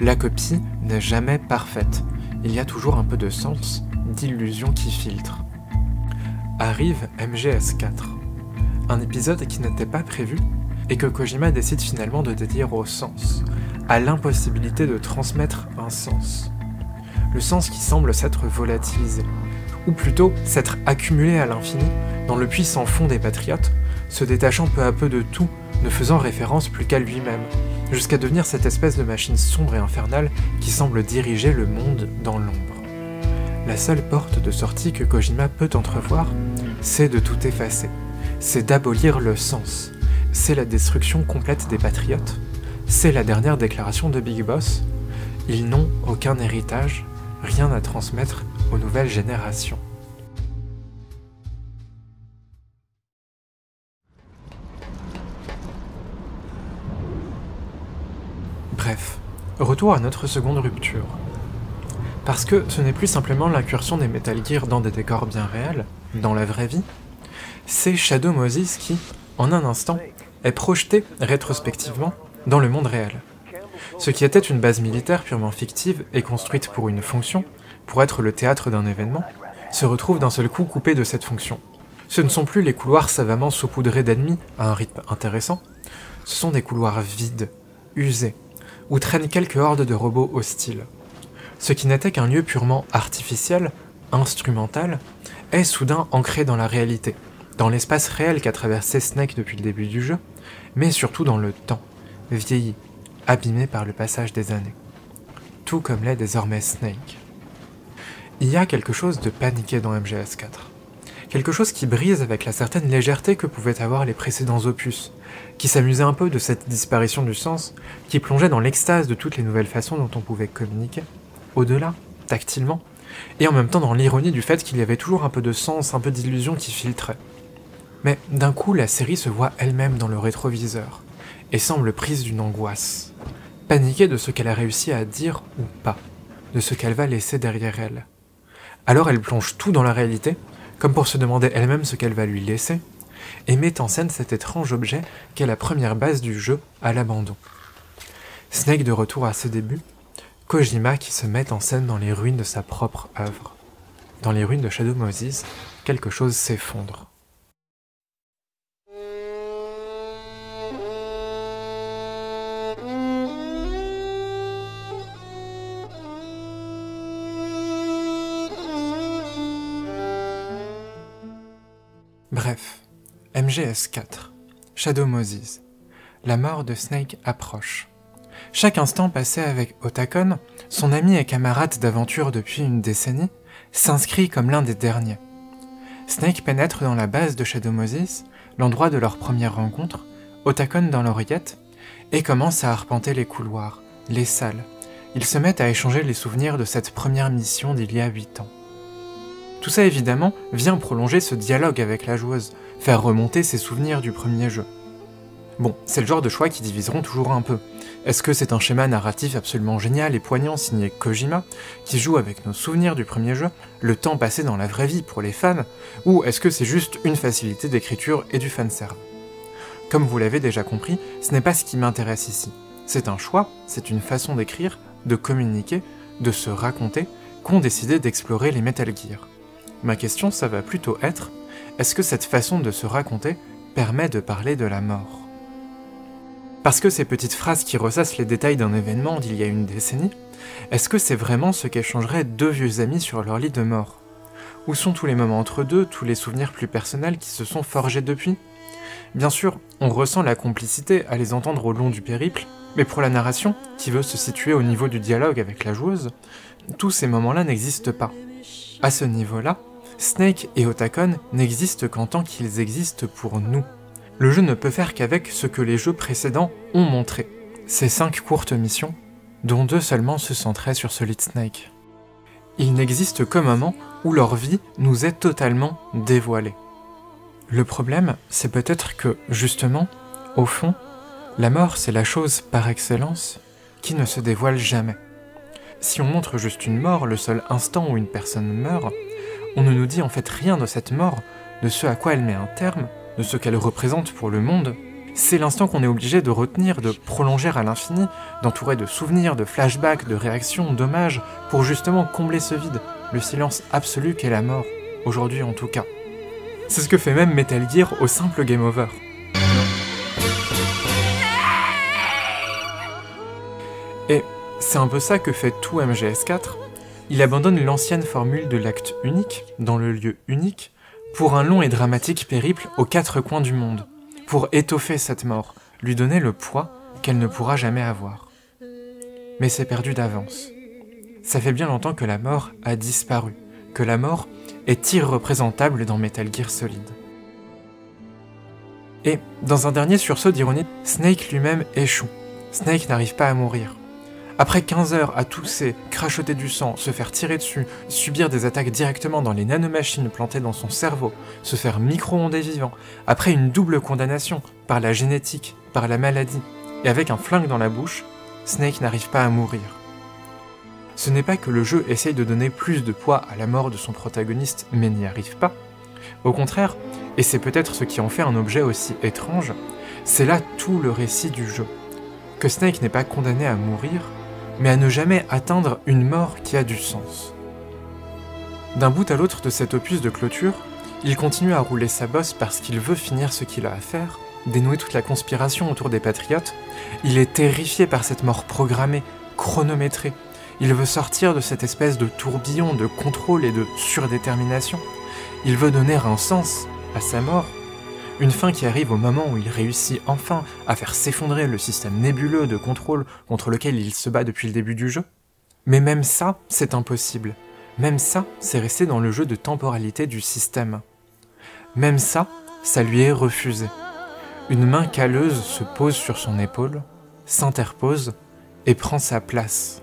La copie n'est jamais parfaite, il y a toujours un peu de sens, d'illusion qui filtre. Arrive MGS4, un épisode qui n'était pas prévu et que Kojima décide finalement de dédier au sens, à l'impossibilité de transmettre un sens. Le sens qui semble s'être volatilisé, ou plutôt s'être accumulé à l'infini dans le puissant fond des patriotes, se détachant peu à peu de tout, ne faisant référence plus qu'à lui-même, jusqu'à devenir cette espèce de machine sombre et infernale qui semble diriger le monde dans l'ombre. La seule porte de sortie que Kojima peut entrevoir, c'est de tout effacer, c'est d'abolir le sens, c'est la destruction complète des patriotes, c'est la dernière déclaration de Big Boss, ils n'ont aucun héritage, rien à transmettre aux nouvelles générations. Bref, retour à notre seconde rupture. Parce que ce n'est plus simplement l'incursion des Metal Gear dans des décors bien réels, dans la vraie vie, c'est Shadow Moses qui, en un instant, est projeté rétrospectivement dans le monde réel. Ce qui était une base militaire purement fictive et construite pour une fonction, pour être le théâtre d'un événement, se retrouve d'un seul coup coupé de cette fonction. Ce ne sont plus les couloirs savamment saupoudrés d'ennemis à un rythme intéressant, ce sont des couloirs vides, usés, où traînent quelques hordes de robots hostiles. Ce qui n'était qu'un lieu purement artificiel, instrumental, est soudain ancré dans la réalité, dans l'espace réel qu'a traversé Snake depuis le début du jeu, mais surtout dans le temps, vieilli, abîmé par le passage des années. Tout comme l'est désormais Snake. Il y a quelque chose de paniqué dans MGS4. Quelque chose qui brise avec la certaine légèreté que pouvaient avoir les précédents opus, qui s'amusait un peu de cette disparition du sens, qui plongeait dans l'extase de toutes les nouvelles façons dont on pouvait communiquer, au-delà, tactilement, et en même temps dans l'ironie du fait qu'il y avait toujours un peu de sens, un peu d'illusion qui filtrait. Mais d'un coup, la série se voit elle-même dans le rétroviseur, et semble prise d'une angoisse, paniquée de ce qu'elle a réussi à dire ou pas, de ce qu'elle va laisser derrière elle. Alors elle plonge tout dans la réalité, comme pour se demander elle-même ce qu'elle va lui laisser, et met en scène cet étrange objet qu'est la première base du jeu à l'abandon. Snake de retour à ses débuts, Kojima qui se met en scène dans les ruines de sa propre œuvre. Dans les ruines de Shadow Moses, quelque chose s'effondre. Bref, MGS4, Shadow Moses. La mort de Snake approche. Chaque instant passé avec Otakon, son ami et camarade d'aventure depuis une décennie, s'inscrit comme l'un des derniers. Snake pénètre dans la base de Shadow Moses, l'endroit de leur première rencontre, Otakon dans l'oreillette, et commence à arpenter les couloirs, les salles, ils se mettent à échanger les souvenirs de cette première mission d'il y a 8 ans. Tout ça évidemment vient prolonger ce dialogue avec la joueuse, faire remonter ses souvenirs du premier jeu. Bon, c'est le genre de choix qui diviseront toujours un peu. Est-ce que c'est un schéma narratif absolument génial et poignant signé Kojima, qui joue avec nos souvenirs du premier jeu, le temps passé dans la vraie vie pour les fans, ou est-ce que c'est juste une facilité d'écriture et du fanserve Comme vous l'avez déjà compris, ce n'est pas ce qui m'intéresse ici. C'est un choix, c'est une façon d'écrire, de communiquer, de se raconter, qu'ont décidé d'explorer les Metal Gear. Ma question, ça va plutôt être, est-ce que cette façon de se raconter permet de parler de la mort? Parce que ces petites phrases qui ressassent les détails d'un événement d'il y a une décennie, est-ce que c'est vraiment ce qu'échangeraient deux vieux amis sur leur lit de mort? Où sont tous les moments entre deux, tous les souvenirs plus personnels qui se sont forgés depuis? Bien sûr, on ressent la complicité à les entendre au long du périple, mais pour la narration, qui veut se situer au niveau du dialogue avec la joueuse, tous ces moments-là n'existent pas. À ce niveau-là, Snake et Otakon n'existent qu'en tant qu'ils existent pour nous le jeu ne peut faire qu'avec ce que les jeux précédents ont montré. Ces cinq courtes missions, dont deux seulement se centraient sur Solid Snake. Il n'existe qu'un moment où leur vie nous est totalement dévoilée. Le problème, c'est peut-être que, justement, au fond, la mort, c'est la chose par excellence qui ne se dévoile jamais. Si on montre juste une mort, le seul instant où une personne meurt, on ne nous dit en fait rien de cette mort, de ce à quoi elle met un terme, de ce qu'elle représente pour le monde, c'est l'instant qu'on est obligé de retenir, de prolonger à l'infini, d'entourer de souvenirs, de flashbacks, de réactions, d'hommages, pour justement combler ce vide, le silence absolu qu'est la mort, aujourd'hui en tout cas. C'est ce que fait même Metal Gear au simple game over. Et c'est un peu ça que fait tout MGS4. Il abandonne l'ancienne formule de l'acte unique, dans le lieu unique, pour un long et dramatique périple aux quatre coins du monde, pour étoffer cette mort, lui donner le poids qu'elle ne pourra jamais avoir. Mais c'est perdu d'avance. Ça fait bien longtemps que la mort a disparu, que la mort est irreprésentable dans Metal Gear Solid. Et, dans un dernier sursaut d'ironie, Snake lui-même échoue. Snake n'arrive pas à mourir. Après 15 heures à tousser, crachoter du sang, se faire tirer dessus, subir des attaques directement dans les nanomachines plantées dans son cerveau, se faire micro-onder vivant, après une double condamnation, par la génétique, par la maladie, et avec un flingue dans la bouche, Snake n'arrive pas à mourir. Ce n'est pas que le jeu essaye de donner plus de poids à la mort de son protagoniste mais n'y arrive pas. Au contraire, et c'est peut-être ce qui en fait un objet aussi étrange, c'est là tout le récit du jeu. Que Snake n'est pas condamné à mourir, mais à ne jamais atteindre une mort qui a du sens. D'un bout à l'autre de cet opus de clôture, il continue à rouler sa bosse parce qu'il veut finir ce qu'il a à faire, dénouer toute la conspiration autour des patriotes. Il est terrifié par cette mort programmée, chronométrée. Il veut sortir de cette espèce de tourbillon de contrôle et de surdétermination. Il veut donner un sens à sa mort une fin qui arrive au moment où il réussit enfin à faire s'effondrer le système nébuleux de contrôle contre lequel il se bat depuis le début du jeu. Mais même ça, c'est impossible. Même ça, c'est resté dans le jeu de temporalité du système. Même ça, ça lui est refusé. Une main calleuse se pose sur son épaule, s'interpose et prend sa place.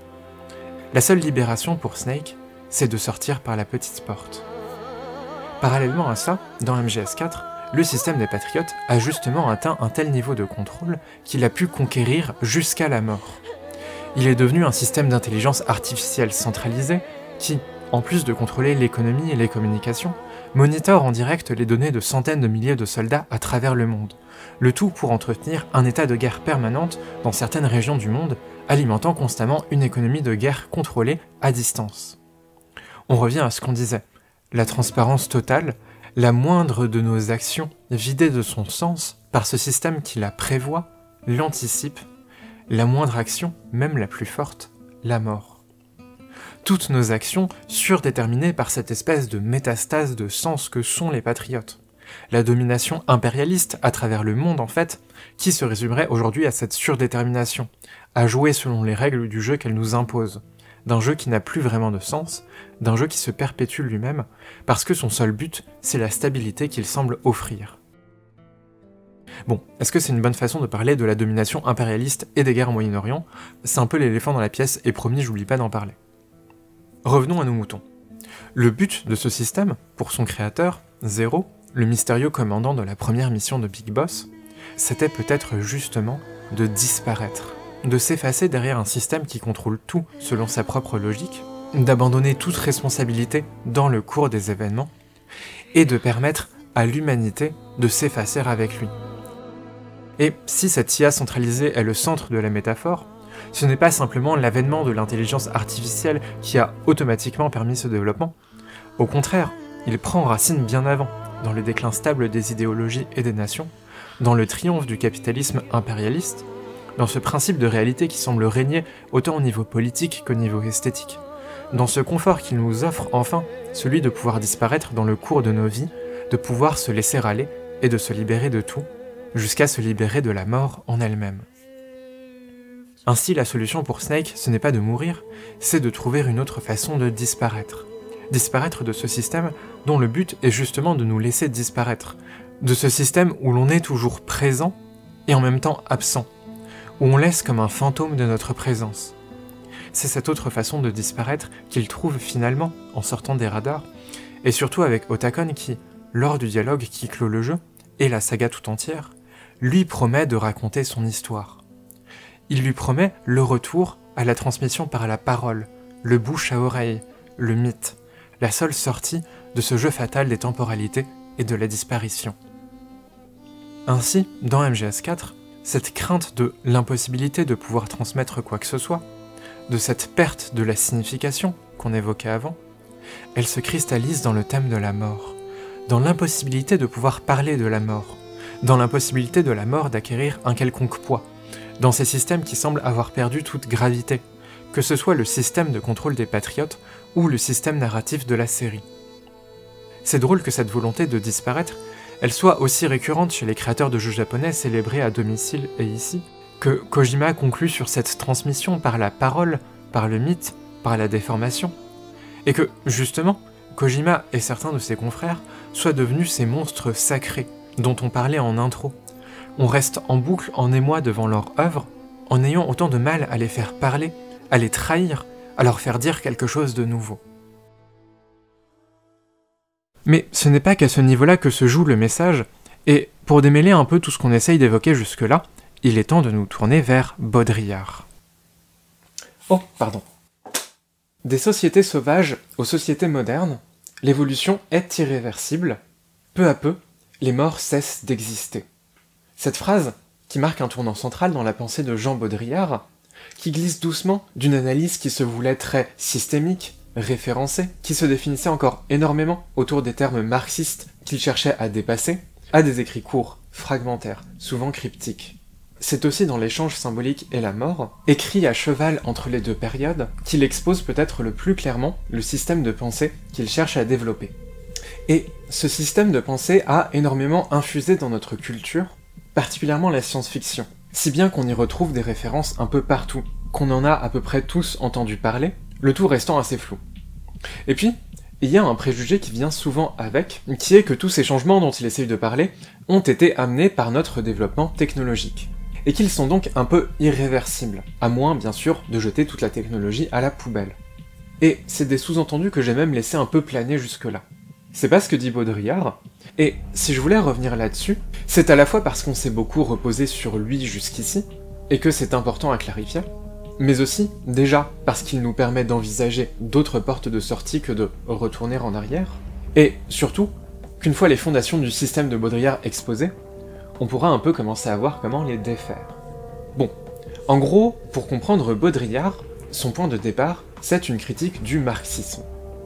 La seule libération pour Snake, c'est de sortir par la petite porte. Parallèlement à ça, dans MGS4, le système des Patriotes a justement atteint un tel niveau de contrôle qu'il a pu conquérir jusqu'à la mort. Il est devenu un système d'intelligence artificielle centralisé qui, en plus de contrôler l'économie et les communications, monitore en direct les données de centaines de milliers de soldats à travers le monde, le tout pour entretenir un état de guerre permanente dans certaines régions du monde, alimentant constamment une économie de guerre contrôlée à distance. On revient à ce qu'on disait, la transparence totale, la moindre de nos actions vidée de son sens par ce système qui la prévoit, l'anticipe, la moindre action, même la plus forte, la mort. Toutes nos actions surdéterminées par cette espèce de métastase de sens que sont les patriotes. La domination impérialiste à travers le monde en fait, qui se résumerait aujourd'hui à cette surdétermination, à jouer selon les règles du jeu qu'elle nous impose, d'un jeu qui n'a plus vraiment de sens, d'un jeu qui se perpétue lui-même, parce que son seul but, c'est la stabilité qu'il semble offrir. Bon, est-ce que c'est une bonne façon de parler de la domination impérialiste et des guerres au Moyen-Orient? C'est un peu l'éléphant dans la pièce, et promis, j'oublie pas d'en parler. Revenons à nos moutons. Le but de ce système, pour son créateur, Zéro, le mystérieux commandant de la première mission de Big Boss, c'était peut-être justement de disparaître, de s'effacer derrière un système qui contrôle tout selon sa propre logique, d'abandonner toute responsabilité dans le cours des événements, et de permettre à l'humanité de s'effacer avec lui. Et si cette IA centralisée est le centre de la métaphore, ce n'est pas simplement l'avènement de l'intelligence artificielle qui a automatiquement permis ce développement. Au contraire, il prend racine bien avant, dans le déclin stable des idéologies et des nations, dans le triomphe du capitalisme impérialiste, dans ce principe de réalité qui semble régner autant au niveau politique qu'au niveau esthétique, dans ce confort qu'il nous offre enfin, celui de pouvoir disparaître dans le cours de nos vies, de pouvoir se laisser aller et de se libérer de tout, jusqu'à se libérer de la mort en elle-même. Ainsi, la solution pour Snake, ce n'est pas de mourir, c'est de trouver une autre façon de disparaître. Disparaître de ce système dont le but est justement de nous laisser disparaître. De ce système où l'on est toujours présent et en même temps absent. Où on laisse comme un fantôme de notre présence. C'est cette autre façon de disparaître qu'il trouve finalement en sortant des radars, et surtout avec Otakon qui, lors du dialogue qui clôt le jeu, et la saga tout entière, lui promet de raconter son histoire. Il lui promet le retour à la transmission par la parole, le bouche à oreille, le mythe, la seule sortie de ce jeu fatal des temporalités et de la disparition. Ainsi, dans MGS4, cette crainte de l'impossibilité de pouvoir transmettre quoi que ce soit, de cette perte de la signification qu'on évoquait avant, elle se cristallise dans le thème de la mort, dans l'impossibilité de pouvoir parler de la mort, dans l'impossibilité de la mort d'acquérir un quelconque poids, dans ces systèmes qui semblent avoir perdu toute gravité, que ce soit le système de contrôle des patriotes ou le système narratif de la série. C'est drôle que cette volonté de disparaître, elle soit aussi récurrente chez les créateurs de jeux japonais célébrés à domicile et ici, que Kojima conclut sur cette transmission par la parole, par le mythe, par la déformation, et que, justement, Kojima et certains de ses confrères soient devenus ces monstres sacrés dont on parlait en intro. On reste en boucle en émoi devant leur œuvre, en ayant autant de mal à les faire parler, à les trahir, à leur faire dire quelque chose de nouveau. Mais ce n'est pas qu'à ce niveau-là que se joue le message, et pour démêler un peu tout ce qu'on essaye d'évoquer jusque-là, il est temps de nous tourner vers Baudrillard. Oh, pardon. Des sociétés sauvages aux sociétés modernes, l'évolution est irréversible. Peu à peu, les morts cessent d'exister. Cette phrase, qui marque un tournant central dans la pensée de Jean Baudrillard, qui glisse doucement d'une analyse qui se voulait très systémique, référencée, qui se définissait encore énormément autour des termes marxistes qu'il cherchait à dépasser, à des écrits courts, fragmentaires, souvent cryptiques. C'est aussi dans l'échange symbolique et la mort, écrit à cheval entre les deux périodes, qu'il expose peut-être le plus clairement le système de pensée qu'il cherche à développer. Et ce système de pensée a énormément infusé dans notre culture, particulièrement la science-fiction, si bien qu'on y retrouve des références un peu partout, qu'on en a à peu près tous entendu parler, le tout restant assez flou. Et puis, il y a un préjugé qui vient souvent avec, qui est que tous ces changements dont il essaye de parler ont été amenés par notre développement technologique, et qu'ils sont donc un peu irréversibles, à moins bien sûr de jeter toute la technologie à la poubelle. Et c'est des sous-entendus que j'ai même laissé un peu planer jusque-là. C'est pas ce que dit Baudrillard, et si je voulais revenir là-dessus, c'est à la fois parce qu'on s'est beaucoup reposé sur lui jusqu'ici, et que c'est important à clarifier, mais aussi, déjà, parce qu'il nous permet d'envisager d'autres portes de sortie que de retourner en arrière, et surtout, qu'une fois les fondations du système de Baudrillard exposées, on pourra un peu commencer à voir comment les défaire. Bon, en gros, pour comprendre Baudrillard, son point de départ, c'est une critique du marxisme.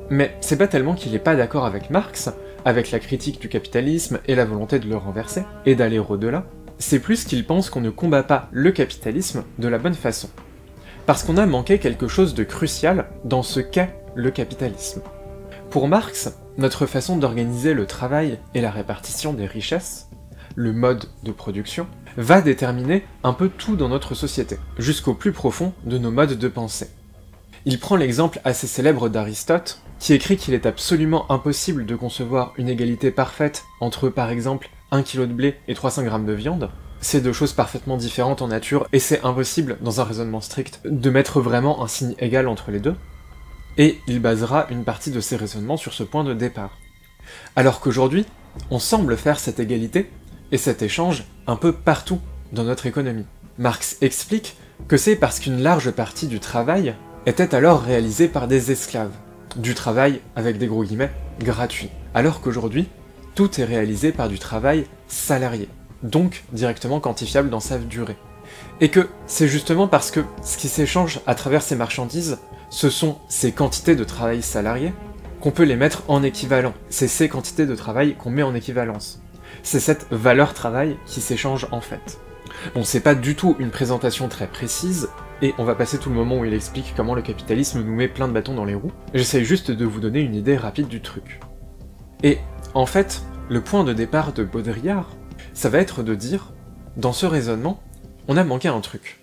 Mais c'est pas tellement qu'il est pas d'accord avec Marx, avec la critique du capitalisme et la volonté de le renverser, et d'aller au-delà, c'est plus qu'il pense qu'on ne combat pas le capitalisme de la bonne façon. Parce qu'on a manqué quelque chose de crucial dans ce qu'est le capitalisme. Pour Marx, notre façon d'organiser le travail et la répartition des richesses, le mode de production, va déterminer un peu tout dans notre société, jusqu'au plus profond de nos modes de pensée. Il prend l'exemple assez célèbre d'Aristote, qui écrit qu'il est absolument impossible de concevoir une égalité parfaite entre par exemple 1 kg de blé et 300 g de viande, c'est deux choses parfaitement différentes en nature, et c'est impossible, dans un raisonnement strict, de mettre vraiment un signe égal entre les deux, et il basera une partie de ses raisonnements sur ce point de départ. Alors qu'aujourd'hui, on semble faire cette égalité et cet échange un peu partout dans notre économie. Marx explique que c'est parce qu'une large partie du travail était alors réalisée par des esclaves. Du travail, avec des gros guillemets, gratuit. Alors qu'aujourd'hui, tout est réalisé par du travail salarié, donc directement quantifiable dans sa durée. Et que c'est justement parce que ce qui s'échange à travers ces marchandises, ce sont ces quantités de travail salarié, qu'on peut les mettre en équivalent. C'est ces quantités de travail qu'on met en équivalence. C'est cette valeur travail qui s'échange en fait. Bon, c'est pas du tout une présentation très précise, et on va passer tout le moment où il explique comment le capitalisme nous met plein de bâtons dans les roues. J'essaye juste de vous donner une idée rapide du truc. Et en fait, le point de départ de Baudrillard, ça va être de dire, dans ce raisonnement, on a manqué un truc.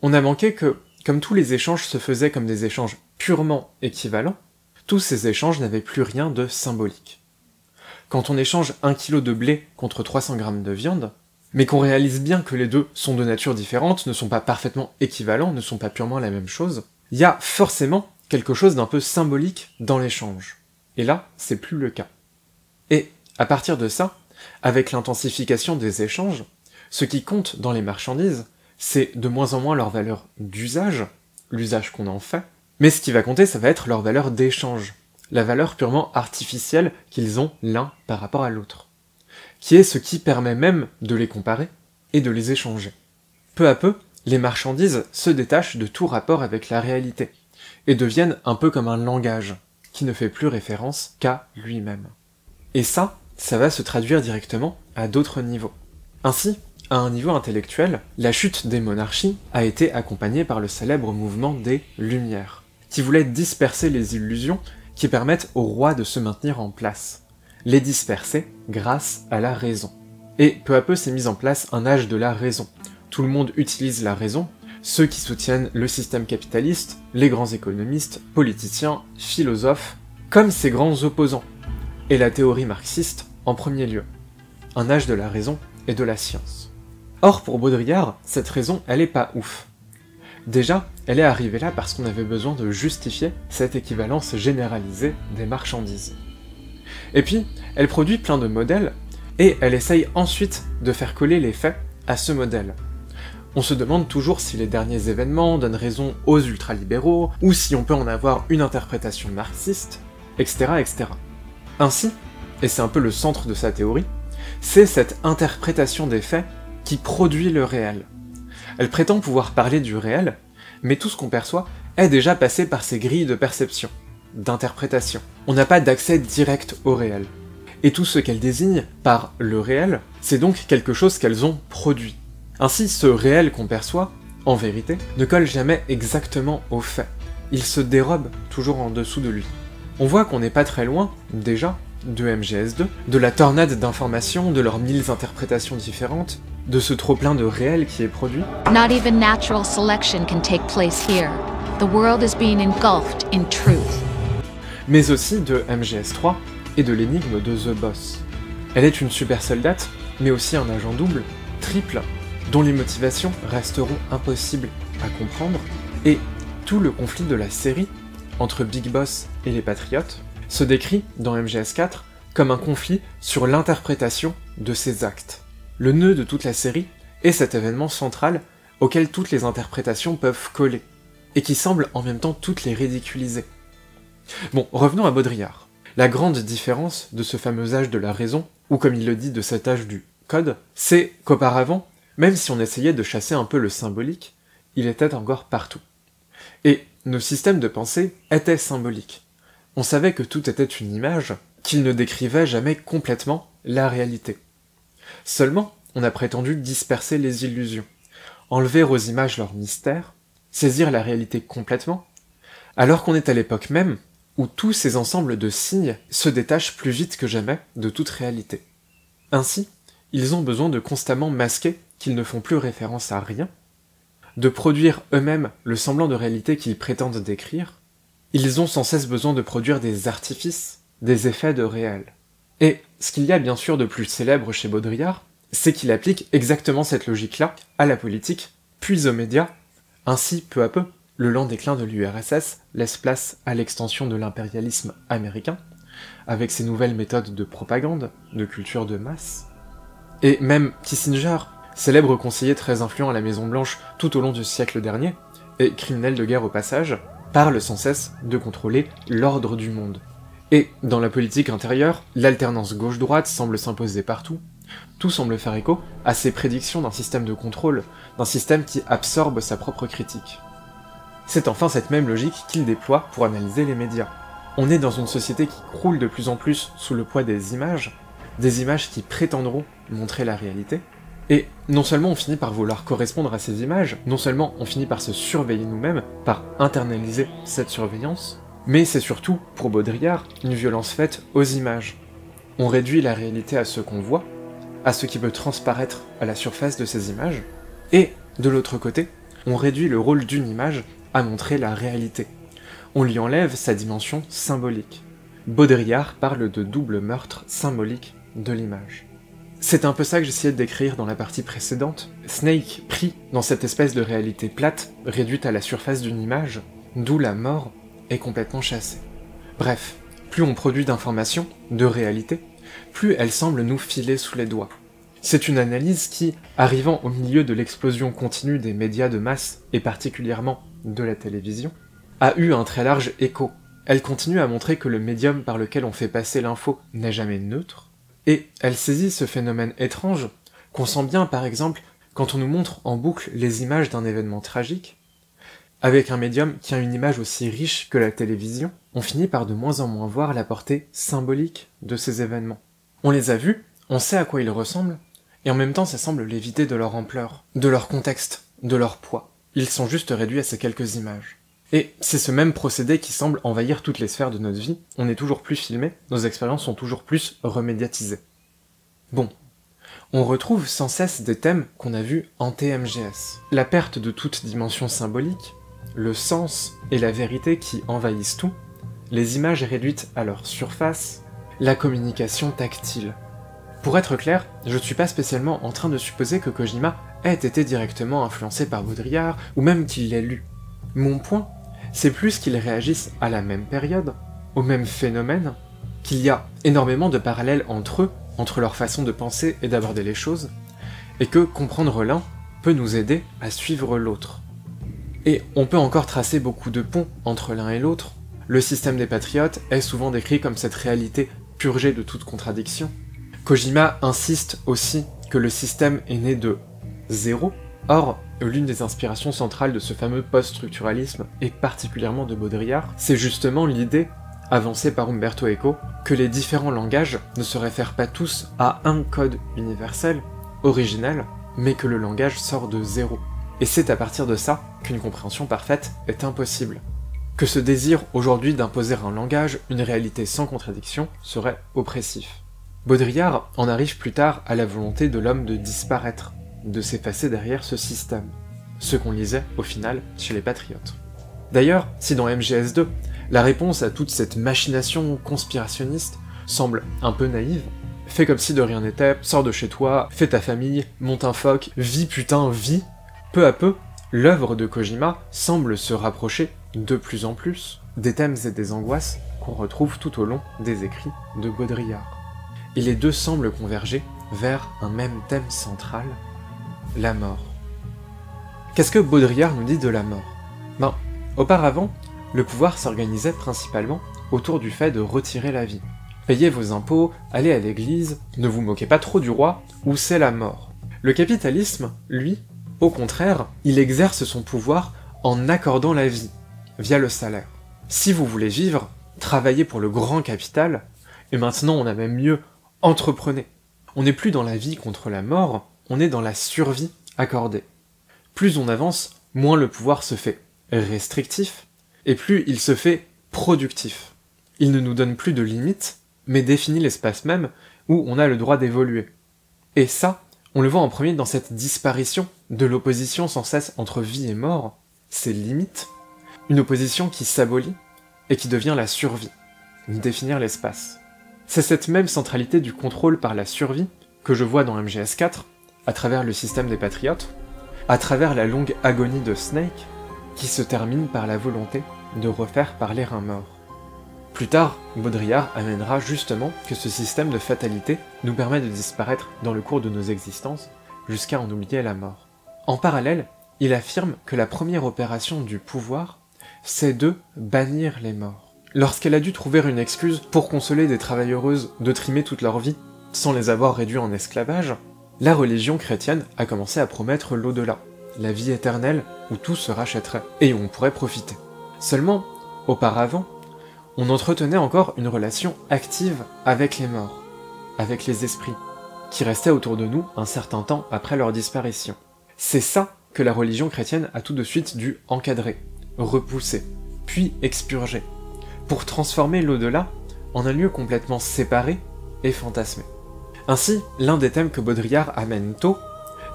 On a manqué que, comme tous les échanges se faisaient comme des échanges purement équivalents, tous ces échanges n'avaient plus rien de symbolique. Quand on échange un kilo de blé contre 300 grammes de viande, mais qu'on réalise bien que les deux sont de nature différente, ne sont pas parfaitement équivalents, ne sont pas purement la même chose, il y a forcément quelque chose d'un peu symbolique dans l'échange. Et là, c'est plus le cas. Et, à partir de ça, avec l'intensification des échanges, ce qui compte dans les marchandises, c'est de moins en moins leur valeur d'usage, l'usage qu'on en fait, mais ce qui va compter, ça va être leur valeur d'échange, la valeur purement artificielle qu'ils ont l'un par rapport à l'autre, qui est ce qui permet même de les comparer et de les échanger. Peu à peu, les marchandises se détachent de tout rapport avec la réalité, et deviennent un peu comme un langage, qui ne fait plus référence qu'à lui-même. Et ça, ça va se traduire directement à d'autres niveaux. Ainsi, à un niveau intellectuel, la chute des monarchies a été accompagnée par le célèbre mouvement des Lumières, qui voulait disperser les illusions qui permettent au roi de se maintenir en place, les disperser grâce à la raison. Et peu à peu s'est mis en place un âge de la raison. Tout le monde utilise la raison, ceux qui soutiennent le système capitaliste, les grands économistes, politiciens, philosophes, comme ses grands opposants, et la théorie marxiste en premier lieu. Un âge de la raison et de la science. Or, pour Baudrillard, cette raison, elle est pas ouf. Déjà, elle est arrivée là parce qu'on avait besoin de justifier cette équivalence généralisée des marchandises. Et puis, elle produit plein de modèles, et elle essaye ensuite de faire coller les faits à ce modèle. On se demande toujours si les derniers événements donnent raison aux ultralibéraux, ou si on peut en avoir une interprétation marxiste, etc. etc. Ainsi, et c'est un peu le centre de sa théorie, c'est cette interprétation des faits qui produit le réel. Elle prétend pouvoir parler du réel, mais tout ce qu'on perçoit est déjà passé par ces grilles de perception, d'interprétation. On n'a pas d'accès direct au réel. Et tout ce qu'elle désigne par le réel, c'est donc quelque chose qu'elles ont produit. Ainsi, ce réel qu'on perçoit, en vérité, ne colle jamais exactement au fait. Il se dérobe toujours en dessous de lui. On voit qu'on n'est pas très loin, déjà, de MGS2, de la tornade d'informations, de leurs mille interprétations différentes, de ce trop-plein de réel qui est produit. Not even natural selection can take place here. The world is being engulfed in truth. mais aussi de MGS3 et de l'énigme de The Boss. Elle est une super soldate, mais aussi un agent double, triple, dont les motivations resteront impossibles à comprendre, et tout le conflit de la série, entre Big Boss et les Patriotes, se décrit dans MGS4 comme un conflit sur l'interprétation de ses actes. Le nœud de toute la série est cet événement central auquel toutes les interprétations peuvent coller, et qui semble en même temps toutes les ridiculiser. Bon, revenons à Baudrillard. La grande différence de ce fameux âge de la raison, ou comme il le dit de cet âge du code, c'est qu'auparavant, même si on essayait de chasser un peu le symbolique, il était encore partout. Et nos systèmes de pensée étaient symboliques. On savait que tout était une image, qu'il ne décrivait jamais complètement la réalité. Seulement, on a prétendu disperser les illusions, enlever aux images leur mystère, saisir la réalité complètement, alors qu'on est à l'époque même où tous ces ensembles de signes se détachent plus vite que jamais de toute réalité. Ainsi, ils ont besoin de constamment masquer qu'ils ne font plus référence à rien, de produire eux-mêmes le semblant de réalité qu'ils prétendent décrire, ils ont sans cesse besoin de produire des artifices, des effets de réel. Et ce qu'il y a bien sûr de plus célèbre chez Baudrillard, c'est qu'il applique exactement cette logique-là à la politique, puis aux médias. Ainsi, peu à peu, le lent déclin de l'URSS laisse place à l'extension de l'impérialisme américain, avec ses nouvelles méthodes de propagande, de culture de masse. Et même Kissinger, célèbre conseiller très influent à la Maison Blanche tout au long du siècle dernier, et criminel de guerre au passage, parle sans cesse de contrôler l'ordre du monde. Et dans la politique intérieure, l'alternance gauche-droite semble s'imposer partout, tout semble faire écho à ses prédictions d'un système de contrôle, d'un système qui absorbe sa propre critique. C'est enfin cette même logique qu'il déploie pour analyser les médias. On est dans une société qui croule de plus en plus sous le poids des images, des images qui prétendront montrer la réalité, et non seulement on finit par vouloir correspondre à ces images, non seulement on finit par se surveiller nous-mêmes, par internaliser cette surveillance, mais c'est surtout, pour Baudrillard, une violence faite aux images. On réduit la réalité à ce qu'on voit, à ce qui peut transparaître à la surface de ces images, et, de l'autre côté, on réduit le rôle d'une image à montrer la réalité. On lui enlève sa dimension symbolique. Baudrillard parle de double meurtre symbolique de l'image. C'est un peu ça que j'essayais de décrire dans la partie précédente. Snake pris dans cette espèce de réalité plate, réduite à la surface d'une image, d'où la mort est complètement chassée. Bref, plus on produit d'informations, de réalité, plus elle semble nous filer sous les doigts. C'est une analyse qui, arrivant au milieu de l'explosion continue des médias de masse, et particulièrement de la télévision, a eu un très large écho. Elle continue à montrer que le médium par lequel on fait passer l'info n'est jamais neutre, et elle saisit ce phénomène étrange qu'on sent bien par exemple quand on nous montre en boucle les images d'un événement tragique. Avec un médium qui a une image aussi riche que la télévision, on finit par de moins en moins voir la portée symbolique de ces événements. On les a vus, on sait à quoi ils ressemblent, et en même temps ça semble les vider de leur ampleur, de leur contexte, de leur poids. Ils sont juste réduits à ces quelques images. Et c'est ce même procédé qui semble envahir toutes les sphères de notre vie, on est toujours plus filmé, nos expériences sont toujours plus remédiatisées. Bon. On retrouve sans cesse des thèmes qu'on a vus en TMGS. La perte de toute dimension symbolique, le sens et la vérité qui envahissent tout, les images réduites à leur surface, la communication tactile. Pour être clair, je ne suis pas spécialement en train de supposer que Kojima ait été directement influencé par Baudrillard, ou même qu'il l'ait lu. Mon point, c'est plus qu'ils réagissent à la même période, au même phénomène, qu'il y a énormément de parallèles entre eux, entre leur façon de penser et d'aborder les choses, et que comprendre l'un peut nous aider à suivre l'autre. Et on peut encore tracer beaucoup de ponts entre l'un et l'autre. Le système des patriotes est souvent décrit comme cette réalité purgée de toute contradiction. Kojima insiste aussi que le système est né de zéro. Or, l'une des inspirations centrales de ce fameux post-structuralisme, et particulièrement de Baudrillard, c'est justement l'idée, avancée par Umberto Eco, que les différents langages ne se réfèrent pas tous à un code universel, originel, mais que le langage sort de zéro. Et c'est à partir de ça qu'une compréhension parfaite est impossible. Que ce désir aujourd'hui d'imposer un langage, une réalité sans contradiction, serait oppressif. Baudrillard en arrive plus tard à la volonté de l'homme de disparaître, de s'effacer derrière ce système. Ce qu'on lisait, au final, chez les patriotes. D'ailleurs, si dans MGS2, la réponse à toute cette machination conspirationniste semble un peu naïve, fais comme si de rien n'était, sors de chez toi, fais ta famille, monte un phoque, vis putain, vis, peu à peu, l'œuvre de Kojima semble se rapprocher de plus en plus des thèmes et des angoisses qu'on retrouve tout au long des écrits de Baudrillard. Et les deux semblent converger vers un même thème central, la mort. Qu'est-ce que Baudrillard nous dit de la mort? Ben, auparavant, le pouvoir s'organisait principalement autour du fait de retirer la vie. Payez vos impôts, allez à l'église, ne vous moquez pas trop du roi, ou c'est la mort. Le capitalisme, lui, au contraire, il exerce son pouvoir en accordant la vie, via le salaire. Si vous voulez vivre, travaillez pour le grand capital, et maintenant on a même mieux, entreprenez. On n'est plus dans la vie contre la mort, on est dans la survie accordée. Plus on avance, moins le pouvoir se fait restrictif, et plus il se fait productif. Il ne nous donne plus de limites, mais définit l'espace même où on a le droit d'évoluer. Et ça, on le voit en premier dans cette disparition de l'opposition sans cesse entre vie et mort, ses limites, une opposition qui s'abolit et qui devient la survie, définir l'espace. C'est cette même centralité du contrôle par la survie que je vois dans MGS4, à travers le système des Patriotes, à travers la longue agonie de Snake, qui se termine par la volonté de refaire parler un mort. Plus tard, Baudrillard amènera justement que ce système de fatalité nous permet de disparaître dans le cours de nos existences jusqu'à en oublier la mort. En parallèle, il affirme que la première opération du pouvoir, c'est de bannir les morts. Lorsqu'elle a dû trouver une excuse pour consoler des travailleuses de trimer toute leur vie sans les avoir réduits en esclavage, la religion chrétienne a commencé à promettre l'au-delà, la vie éternelle où tout se rachèterait et où on pourrait profiter. Seulement, auparavant, on entretenait encore une relation active avec les morts, avec les esprits, qui restaient autour de nous un certain temps après leur disparition. C'est ça que la religion chrétienne a tout de suite dû encadrer, repousser, puis expurger, pour transformer l'au-delà en un lieu complètement séparé et fantasmé. Ainsi, l'un des thèmes que Baudrillard amène tôt,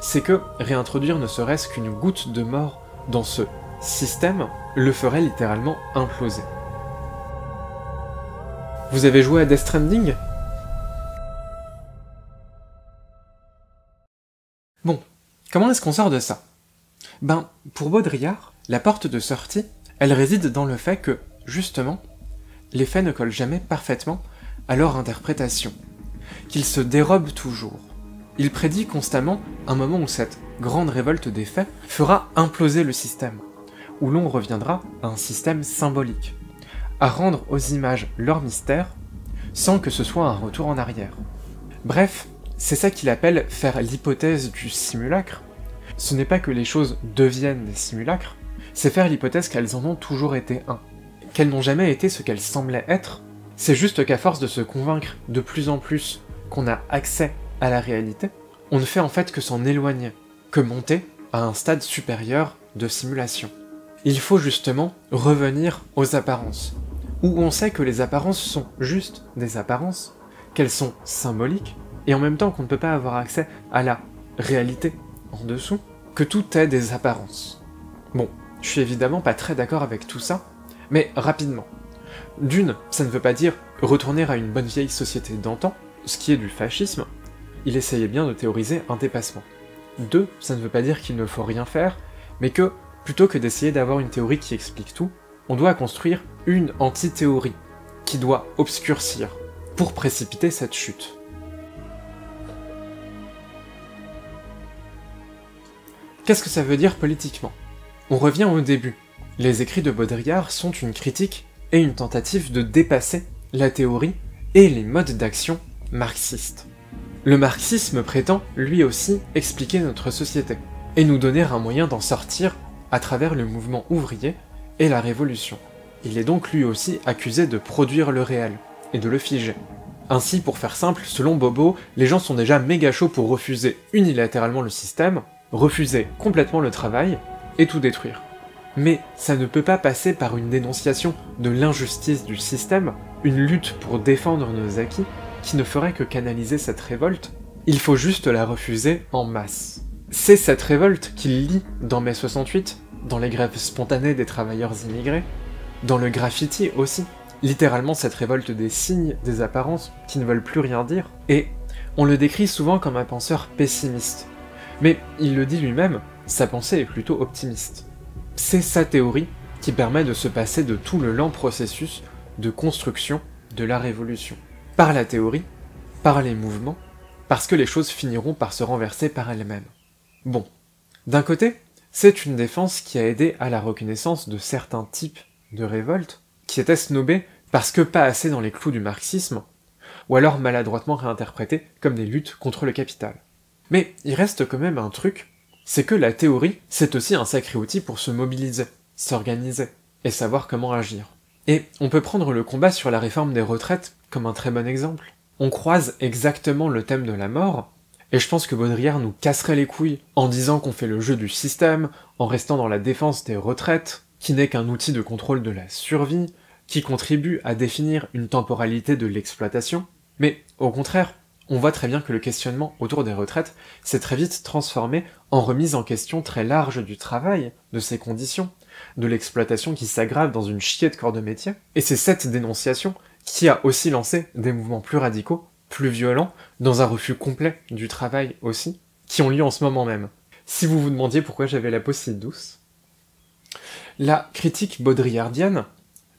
c'est que réintroduire ne serait-ce qu'une goutte de mort dans ce système le ferait littéralement imploser. Vous avez joué à Death Stranding? Bon, comment est-ce qu'on sort de ça? Ben, pour Baudrillard, la porte de sortie, elle réside dans le fait que, justement, les faits ne collent jamais parfaitement à leur interprétation qu'il se dérobe toujours. Il prédit constamment un moment où cette grande révolte des faits fera imploser le système, où l'on reviendra à un système symbolique, à rendre aux images leur mystère, sans que ce soit un retour en arrière. Bref, c'est ça qu'il appelle faire l'hypothèse du simulacre. Ce n'est pas que les choses deviennent des simulacres, c'est faire l'hypothèse qu'elles en ont toujours été un, qu'elles n'ont jamais été ce qu'elles semblaient être, c'est juste qu'à force de se convaincre de plus en plus qu'on a accès à la réalité, on ne fait en fait que s'en éloigner, que monter à un stade supérieur de simulation. Il faut justement revenir aux apparences, où on sait que les apparences sont juste des apparences, qu'elles sont symboliques, et en même temps qu'on ne peut pas avoir accès à la réalité en dessous, que tout est des apparences. Bon, je suis évidemment pas très d'accord avec tout ça, mais rapidement. D'une, ça ne veut pas dire retourner à une bonne vieille société d'antan, ce qui est du fascisme, il essayait bien de théoriser un dépassement. Deux, ça ne veut pas dire qu'il ne faut rien faire, mais que, plutôt que d'essayer d'avoir une théorie qui explique tout, on doit construire une anti-théorie, qui doit obscurcir, pour précipiter cette chute. Qu'est-ce que ça veut dire politiquement? On revient au début. Les écrits de Baudrillard sont une critique et une tentative de dépasser la théorie et les modes d'action marxistes. Le marxisme prétend, lui aussi, expliquer notre société, et nous donner un moyen d'en sortir à travers le mouvement ouvrier et la révolution. Il est donc lui aussi accusé de produire le réel, et de le figer. Ainsi, pour faire simple, selon Bobo, les gens sont déjà méga chauds pour refuser unilatéralement le système, refuser complètement le travail, et tout détruire. Mais ça ne peut pas passer par une dénonciation de l'injustice du système, une lutte pour défendre nos acquis, qui ne ferait que canaliser cette révolte. Il faut juste la refuser en masse. C'est cette révolte qu'il lit dans mai 68, dans les grèves spontanées des travailleurs immigrés, dans le graffiti aussi, littéralement cette révolte des signes, des apparences, qui ne veulent plus rien dire, et on le décrit souvent comme un penseur pessimiste. Mais il le dit lui-même, sa pensée est plutôt optimiste. C'est sa théorie qui permet de se passer de tout le lent processus de construction de la révolution. Par la théorie, par les mouvements, parce que les choses finiront par se renverser par elles-mêmes. Bon, d'un côté, c'est une défense qui a aidé à la reconnaissance de certains types de révoltes qui étaient snobés parce que pas assez dans les clous du marxisme, ou alors maladroitement réinterprétés comme des luttes contre le capital. Mais il reste quand même un truc c'est que la théorie, c'est aussi un sacré outil pour se mobiliser, s'organiser, et savoir comment agir. Et on peut prendre le combat sur la réforme des retraites comme un très bon exemple. On croise exactement le thème de la mort, et je pense que Baudrillard nous casserait les couilles en disant qu'on fait le jeu du système, en restant dans la défense des retraites, qui n'est qu'un outil de contrôle de la survie, qui contribue à définir une temporalité de l'exploitation, mais au contraire, on voit très bien que le questionnement autour des retraites s'est très vite transformé en remise en question très large du travail, de ses conditions, de l'exploitation qui s'aggrave dans une chier de corps de métier, et c'est cette dénonciation qui a aussi lancé des mouvements plus radicaux, plus violents, dans un refus complet du travail aussi, qui ont lieu en ce moment même. Si vous vous demandiez pourquoi j'avais la peau si douce, la critique baudrillardienne,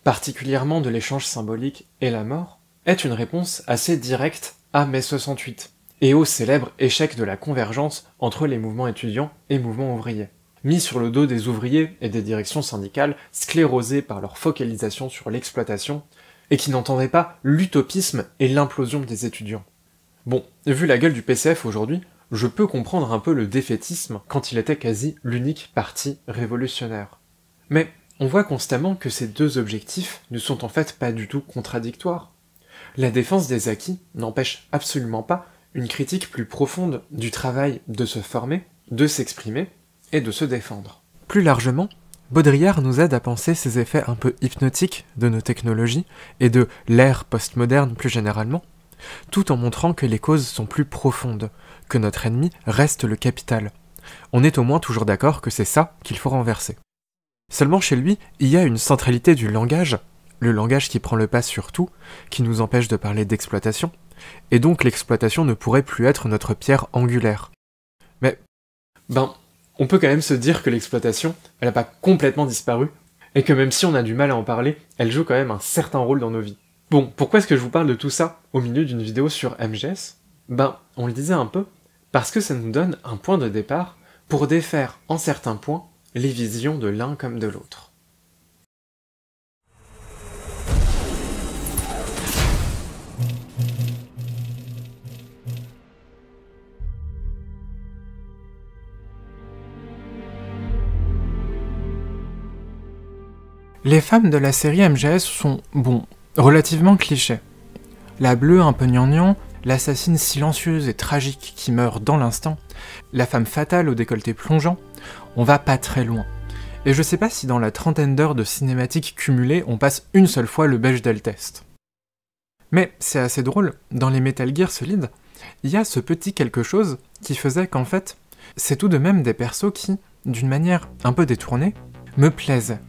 particulièrement de l'échange symbolique et la mort, est une réponse assez directe à mai 68 et au célèbre échec de la convergence entre les mouvements étudiants et mouvements ouvriers. Mis sur le dos des ouvriers et des directions syndicales, sclérosés par leur focalisation sur l'exploitation, et qui n'entendaient pas l'utopisme et l'implosion des étudiants. Bon, vu la gueule du PCF aujourd'hui, je peux comprendre un peu le défaitisme quand il était quasi l'unique parti révolutionnaire. Mais on voit constamment que ces deux objectifs ne sont en fait pas du tout contradictoires. La défense des acquis n'empêche absolument pas une critique plus profonde du travail de se former, de s'exprimer et de se défendre. Plus largement, Baudrillard nous aide à penser ces effets un peu hypnotiques de nos technologies et de l'ère postmoderne plus généralement, tout en montrant que les causes sont plus profondes, que notre ennemi reste le capital. On est au moins toujours d'accord que c'est ça qu'il faut renverser. Seulement chez lui, il y a une centralité du langage, le langage qui prend le pas sur tout, qui nous empêche de parler d'exploitation, et donc l'exploitation ne pourrait plus être notre pierre angulaire. Mais, ben, on peut quand même se dire que l'exploitation, elle n'a pas complètement disparu, et que même si on a du mal à en parler, elle joue quand même un certain rôle dans nos vies. Bon, pourquoi est-ce que je vous parle de tout ça au milieu d'une vidéo sur MGS Ben, on le disait un peu, parce que ça nous donne un point de départ pour défaire en certains points les visions de l'un comme de l'autre. Les femmes de la série MGS sont, bon, relativement clichés. La bleue un peu gnangnan, l'assassine silencieuse et tragique qui meurt dans l'instant, la femme fatale au décolleté plongeant, on va pas très loin. Et je sais pas si dans la trentaine d'heures de cinématiques cumulées, on passe une seule fois le Bechdel test. Mais c'est assez drôle, dans les Metal Gear Solid, il y a ce petit quelque chose qui faisait qu'en fait, c'est tout de même des persos qui, d'une manière un peu détournée, me plaisaient.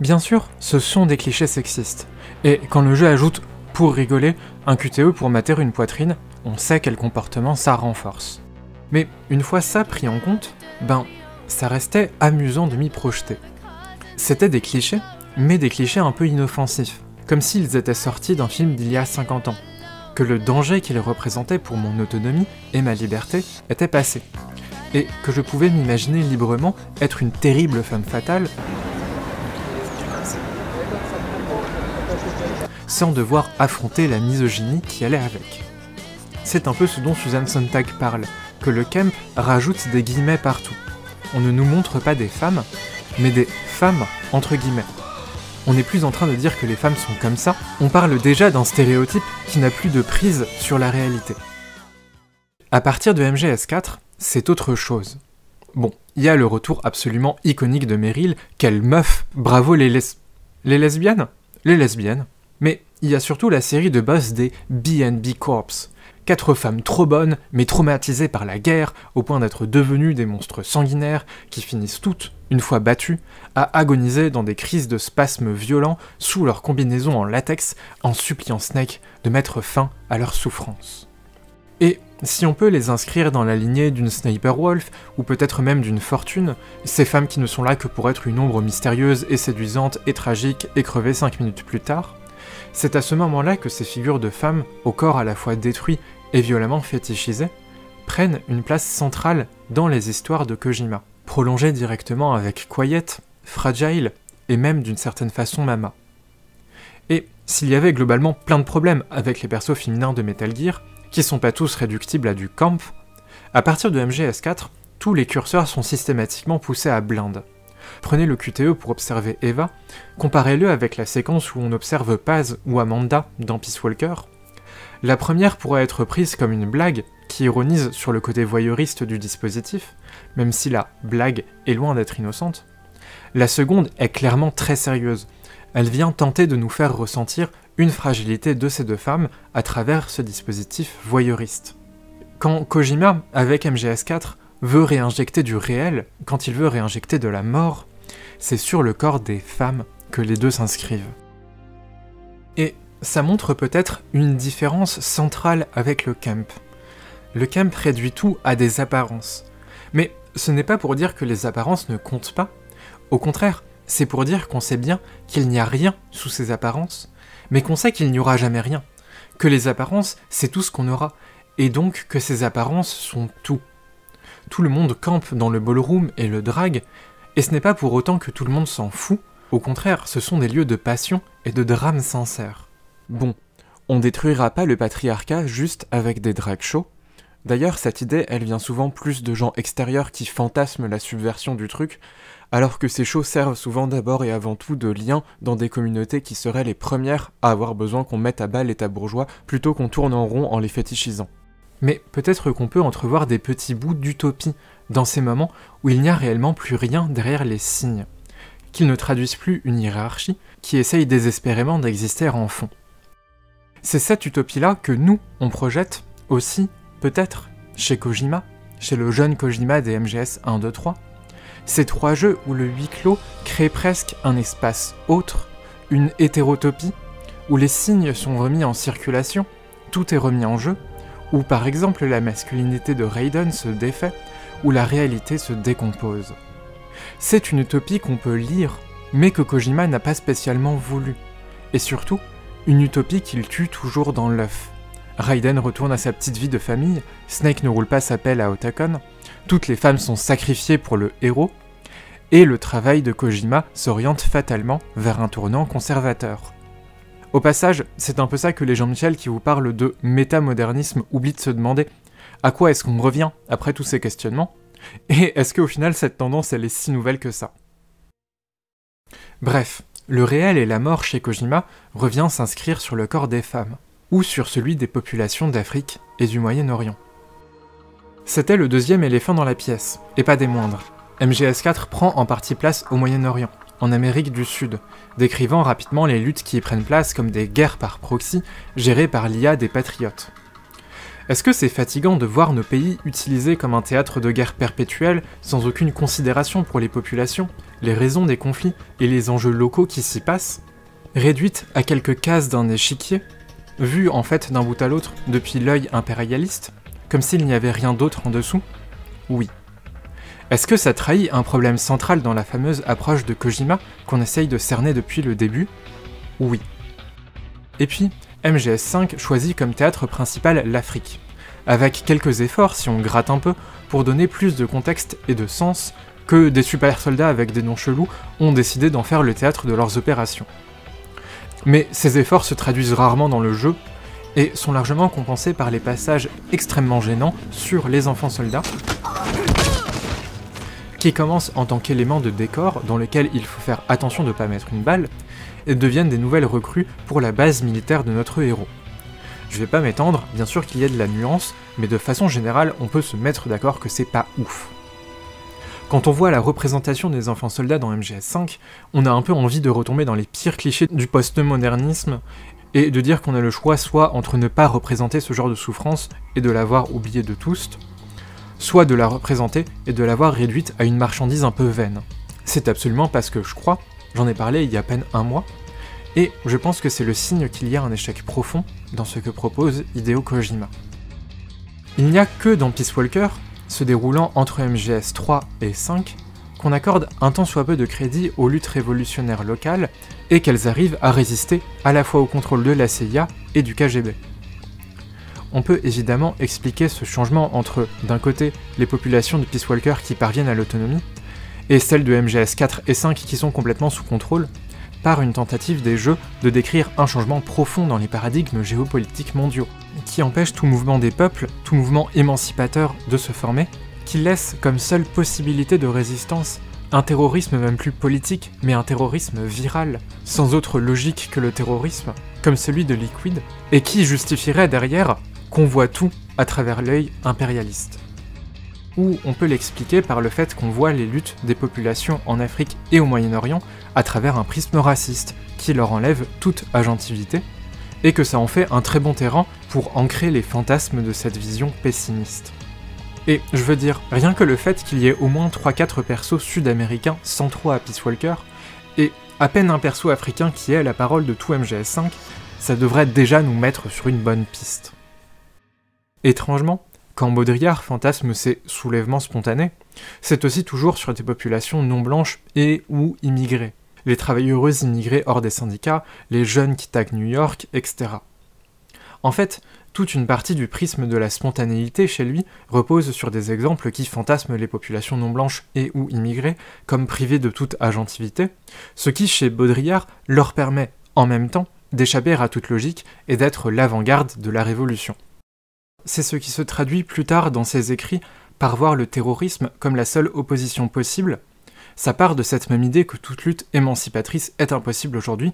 Bien sûr, ce sont des clichés sexistes. Et quand le jeu ajoute, pour rigoler, un QTE pour mater une poitrine, on sait quel comportement ça renforce. Mais une fois ça pris en compte, ben, ça restait amusant de m'y projeter. C'était des clichés, mais des clichés un peu inoffensifs, comme s'ils étaient sortis d'un film d'il y a 50 ans, que le danger qu'ils représentaient pour mon autonomie et ma liberté était passé, et que je pouvais m'imaginer librement être une terrible femme fatale sans devoir affronter la misogynie qui allait avec. C'est un peu ce dont Suzanne Sontag parle, que le Kemp rajoute des guillemets partout. On ne nous montre pas des femmes, mais des femmes entre guillemets. On n'est plus en train de dire que les femmes sont comme ça, on parle déjà d'un stéréotype qui n'a plus de prise sur la réalité. À partir de MGS4, c'est autre chose. Bon, il y a le retour absolument iconique de Meryl, quelle meuf, bravo les... Les lesbiennes Les lesbiennes. Mais il y a surtout la série de boss des BNB Corps. Quatre femmes trop bonnes, mais traumatisées par la guerre, au point d'être devenues des monstres sanguinaires, qui finissent toutes, une fois battues, à agoniser dans des crises de spasmes violents sous leur combinaison en latex, en suppliant Snake de mettre fin à leur souffrance. Et si on peut les inscrire dans la lignée d'une Sniper Wolf, ou peut-être même d'une Fortune, ces femmes qui ne sont là que pour être une ombre mystérieuse et séduisante et tragique et crever 5 minutes plus tard, c'est à ce moment-là que ces figures de femmes, au corps à la fois détruit et violemment fétichisé, prennent une place centrale dans les histoires de Kojima, prolongées directement avec Quiet, Fragile et même d'une certaine façon Mama. Et s'il y avait globalement plein de problèmes avec les persos féminins de Metal Gear, qui sont pas tous réductibles à du camp, à partir de MGS4, tous les curseurs sont systématiquement poussés à blinde. Prenez le QTE pour observer Eva, comparez-le avec la séquence où on observe Paz ou Amanda dans Peace Walker. La première pourrait être prise comme une blague qui ironise sur le côté voyeuriste du dispositif, même si la blague est loin d'être innocente. La seconde est clairement très sérieuse. Elle vient tenter de nous faire ressentir une fragilité de ces deux femmes à travers ce dispositif voyeuriste. Quand Kojima, avec MGS4, veut réinjecter du réel, quand il veut réinjecter de la mort, c'est sur le corps des femmes que les deux s'inscrivent. Et ça montre peut-être une différence centrale avec le camp. Le camp réduit tout à des apparences. Mais ce n'est pas pour dire que les apparences ne comptent pas. Au contraire, c'est pour dire qu'on sait bien qu'il n'y a rien sous ces apparences, mais qu'on sait qu'il n'y aura jamais rien. Que les apparences, c'est tout ce qu'on aura, et donc que ces apparences sont tout. Tout le monde campe dans le ballroom et le drag, et ce n'est pas pour autant que tout le monde s'en fout, au contraire, ce sont des lieux de passion et de drame sincère. Bon, on détruira pas le patriarcat juste avec des drag shows. D'ailleurs, cette idée, elle vient souvent plus de gens extérieurs qui fantasment la subversion du truc, alors que ces shows servent souvent d'abord et avant tout de lien dans des communautés qui seraient les premières à avoir besoin qu'on mette à bas l'état bourgeois plutôt qu'on tourne en rond en les fétichisant. Mais peut-être qu'on peut entrevoir des petits bouts d'utopie dans ces moments où il n'y a réellement plus rien derrière les signes qu'ils ne traduisent plus une hiérarchie qui essaye désespérément d'exister en fond. C'est cette utopie-là que nous, on projette aussi, peut-être, chez Kojima, chez le jeune Kojima des MGS 1, 2, 3. Ces trois jeux où le huis clos crée presque un espace autre, une hétérotopie, où les signes sont remis en circulation, tout est remis en jeu, où par exemple la masculinité de Raiden se défait, où la réalité se décompose. C'est une utopie qu'on peut lire, mais que Kojima n'a pas spécialement voulu. Et surtout, une utopie qu'il tue toujours dans l'œuf. Raiden retourne à sa petite vie de famille, Snake ne roule pas sa pelle à Otakon, toutes les femmes sont sacrifiées pour le héros, et le travail de Kojima s'oriente fatalement vers un tournant conservateur. Au passage, c'est un peu ça que les Jean-Michel qui vous parlent de métamodernisme oublient de se demander. À quoi est-ce qu'on revient après tous ces questionnements et est-ce qu'au final cette tendance elle est si nouvelle que ça Bref, le réel et la mort chez Kojima revient s'inscrire sur le corps des femmes, ou sur celui des populations d'Afrique et du Moyen-Orient. C'était le deuxième éléphant dans la pièce, et pas des moindres. MGS4 prend en partie place au Moyen-Orient, en Amérique du Sud, décrivant rapidement les luttes qui y prennent place comme des guerres par proxy gérées par l'IA des patriotes. Est-ce que c'est fatigant de voir nos pays utilisés comme un théâtre de guerre perpétuelle sans aucune considération pour les populations, les raisons des conflits et les enjeux locaux qui s'y passent Réduite à quelques cases d'un échiquier, vue en fait d'un bout à l'autre depuis l'œil impérialiste, comme s'il n'y avait rien d'autre en dessous Oui. Est-ce que ça trahit un problème central dans la fameuse approche de Kojima qu'on essaye de cerner depuis le début Oui. Et puis, MGS5 choisit comme théâtre principal l'Afrique, avec quelques efforts si on gratte un peu pour donner plus de contexte et de sens que des super soldats avec des noms chelous ont décidé d'en faire le théâtre de leurs opérations. Mais ces efforts se traduisent rarement dans le jeu et sont largement compensés par les passages extrêmement gênants sur les enfants soldats, qui commencent en tant qu'élément de décor dans lequel il faut faire attention de ne pas mettre une balle, et deviennent des nouvelles recrues pour la base militaire de notre héros. Je vais pas m'étendre, bien sûr qu'il y a de la nuance, mais de façon générale, on peut se mettre d'accord que c'est pas ouf. Quand on voit la représentation des enfants soldats dans MGS5, on a un peu envie de retomber dans les pires clichés du postmodernisme et de dire qu'on a le choix soit entre ne pas représenter ce genre de souffrance et de l'avoir oublié de tous, soit de la représenter et de l'avoir réduite à une marchandise un peu vaine. C'est absolument parce que je crois, J'en ai parlé il y a à peine un mois, et je pense que c'est le signe qu'il y a un échec profond dans ce que propose Hideo Kojima. Il n'y a que dans Peace Walker, se déroulant entre MGS 3 et 5, qu'on accorde un tant soit peu de crédit aux luttes révolutionnaires locales et qu'elles arrivent à résister à la fois au contrôle de la CIA et du KGB. On peut évidemment expliquer ce changement entre, d'un côté, les populations de Peace Walker qui parviennent à l'autonomie, et celles de MGS 4 et 5 qui sont complètement sous contrôle, par une tentative des jeux de décrire un changement profond dans les paradigmes géopolitiques mondiaux, qui empêche tout mouvement des peuples, tout mouvement émancipateur de se former, qui laisse comme seule possibilité de résistance un terrorisme même plus politique, mais un terrorisme viral, sans autre logique que le terrorisme, comme celui de Liquid, et qui justifierait derrière qu'on voit tout à travers l'œil impérialiste ou on peut l'expliquer par le fait qu'on voit les luttes des populations en Afrique et au Moyen-Orient à travers un prisme raciste, qui leur enlève toute agentivité, et que ça en fait un très bon terrain pour ancrer les fantasmes de cette vision pessimiste. Et je veux dire, rien que le fait qu'il y ait au moins 3-4 persos sud-américains centraux à Peace Walker, et à peine un perso africain qui est la parole de tout MGS5, ça devrait déjà nous mettre sur une bonne piste. Étrangement, quand Baudrillard fantasme ses soulèvements spontanés, c'est aussi toujours sur des populations non blanches et ou immigrées. Les travailleuses immigrées hors des syndicats, les jeunes qui taguent New York, etc. En fait, toute une partie du prisme de la spontanéité chez lui repose sur des exemples qui fantasment les populations non blanches et ou immigrées comme privées de toute agentivité, ce qui chez Baudrillard leur permet, en même temps, d'échapper à toute logique et d'être l'avant-garde de la révolution. C'est ce qui se traduit plus tard dans ses écrits par voir le terrorisme comme la seule opposition possible. Ça part de cette même idée que toute lutte émancipatrice est impossible aujourd'hui.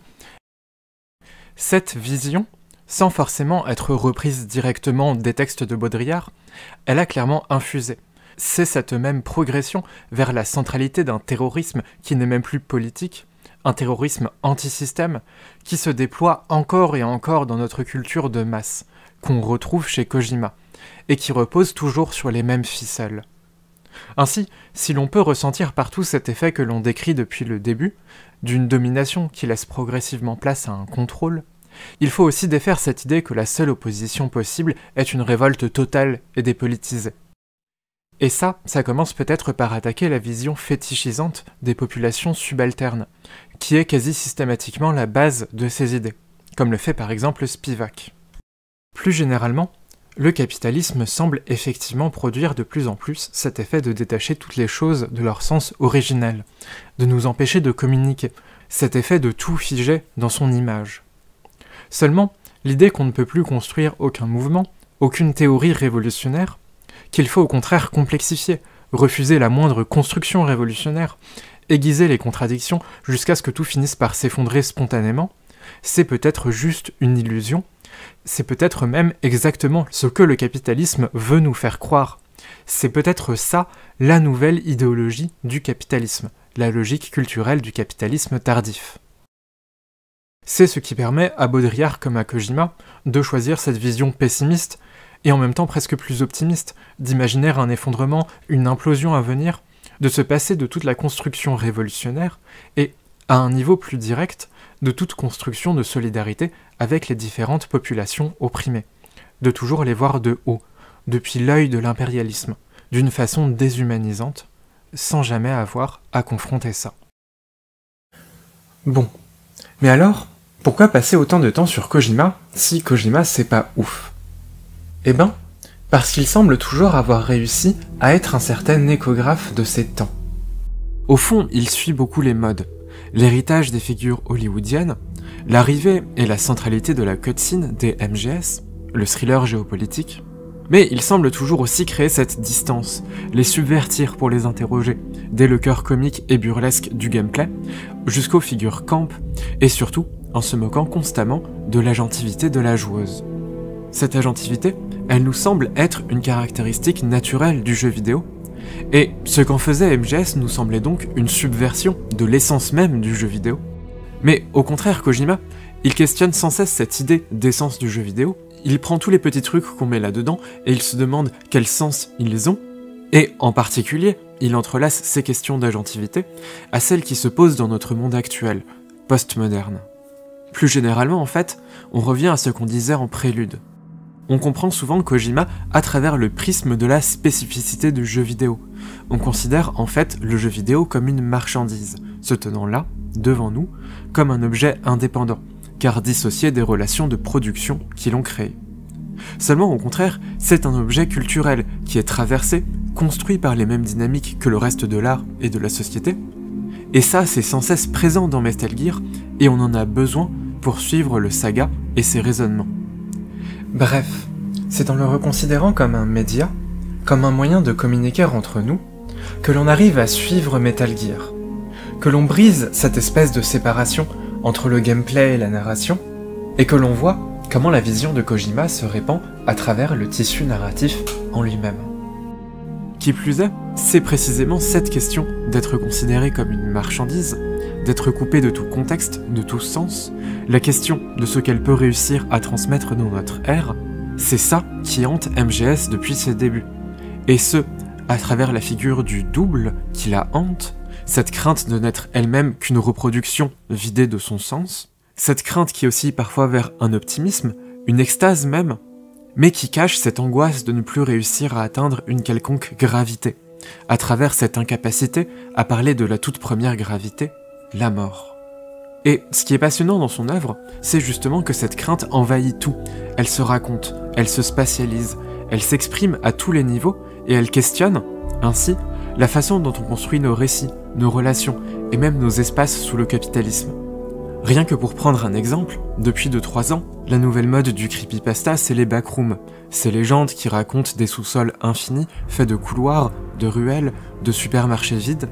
Cette vision, sans forcément être reprise directement des textes de Baudrillard, elle a clairement infusé. C'est cette même progression vers la centralité d'un terrorisme qui n'est même plus politique, un terrorisme anti-système, qui se déploie encore et encore dans notre culture de masse, qu'on retrouve chez Kojima, et qui repose toujours sur les mêmes ficelles. Ainsi, si l'on peut ressentir partout cet effet que l'on décrit depuis le début, d'une domination qui laisse progressivement place à un contrôle, il faut aussi défaire cette idée que la seule opposition possible est une révolte totale et dépolitisée. Et ça, ça commence peut-être par attaquer la vision fétichisante des populations subalternes, qui est quasi systématiquement la base de ces idées, comme le fait par exemple Spivak. Plus généralement, le capitalisme semble effectivement produire de plus en plus cet effet de détacher toutes les choses de leur sens originel, de nous empêcher de communiquer, cet effet de tout figer dans son image. Seulement, l'idée qu'on ne peut plus construire aucun mouvement, aucune théorie révolutionnaire, qu'il faut au contraire complexifier, refuser la moindre construction révolutionnaire, aiguiser les contradictions jusqu'à ce que tout finisse par s'effondrer spontanément, c'est peut-être juste une illusion, c'est peut-être même exactement ce que le capitalisme veut nous faire croire. C'est peut-être ça la nouvelle idéologie du capitalisme, la logique culturelle du capitalisme tardif. C'est ce qui permet à Baudrillard comme à Kojima de choisir cette vision pessimiste et en même temps presque plus optimiste, d'imaginer un effondrement, une implosion à venir, de se passer de toute la construction révolutionnaire et, à un niveau plus direct, de toute construction de solidarité avec les différentes populations opprimées, de toujours les voir de haut, depuis l'œil de l'impérialisme, d'une façon déshumanisante, sans jamais avoir à confronter ça. Bon, mais alors, pourquoi passer autant de temps sur Kojima si Kojima c'est pas ouf? Eh ben, parce qu'il semble toujours avoir réussi à être un certain échographe de ses temps. Au fond, il suit beaucoup les modes, l'héritage des figures hollywoodiennes, l'arrivée et la centralité de la cutscene des MGS, le thriller géopolitique, mais il semble toujours aussi créer cette distance, les subvertir pour les interroger, dès le cœur comique et burlesque du gameplay, jusqu'aux figures camp, et surtout en se moquant constamment de l'agentivité de la joueuse. Cette agentivité, elle nous semble être une caractéristique naturelle du jeu vidéo, et ce qu'en faisait MGS nous semblait donc une subversion de l'essence même du jeu vidéo. Mais au contraire, Kojima, il questionne sans cesse cette idée d'essence du jeu vidéo, il prend tous les petits trucs qu'on met là-dedans et il se demande quel sens ils ont, et en particulier, il entrelace ces questions d'agentivité à celles qui se posent dans notre monde actuel, postmoderne. Plus généralement, en fait, on revient à ce qu'on disait en prélude. On comprend souvent Kojima à travers le prisme de la spécificité du jeu vidéo. On considère en fait le jeu vidéo comme une marchandise, se tenant là, devant nous, comme un objet indépendant, car dissocié des relations de production qui l'ont créé. Seulement au contraire, c'est un objet culturel qui est traversé, construit par les mêmes dynamiques que le reste de l'art et de la société, et ça, c'est sans cesse présent dans Metal Gear, et on en a besoin pour suivre le saga et ses raisonnements. Bref, c'est en le reconsidérant comme un média, comme un moyen de communiquer entre nous, que l'on arrive à suivre Metal Gear, que l'on brise cette espèce de séparation entre le gameplay et la narration, et que l'on voit comment la vision de Kojima se répand à travers le tissu narratif en lui-même. Qui plus est, c'est précisément cette question d'être considéré comme une marchandise, d'être coupé de tout contexte, de tout sens, la question de ce qu'elle peut réussir à transmettre dans notre ère, c'est ça qui hante MGS depuis ses débuts. Et ce, à travers la figure du double qui la hante, cette crainte de n'être elle-même qu'une reproduction vidée de son sens, Cette crainte qui oscille parfois vers un optimisme, une extase même, mais qui cache cette angoisse de ne plus réussir à atteindre une quelconque gravité, à travers cette incapacité à parler de la toute première gravité, la mort. Et ce qui est passionnant dans son œuvre, c'est justement que cette crainte envahit tout. Elle se raconte, elle se spatialise, elle s'exprime à tous les niveaux et elle questionne, ainsi, la façon dont on construit nos récits, nos relations et même nos espaces sous le capitalisme. Rien que pour prendre un exemple, depuis 2-3 ans, la nouvelle mode du creepypasta, c'est les backrooms, ces légendes qui racontent des sous-sols infinis, faits de couloirs, de ruelles, de supermarchés vides.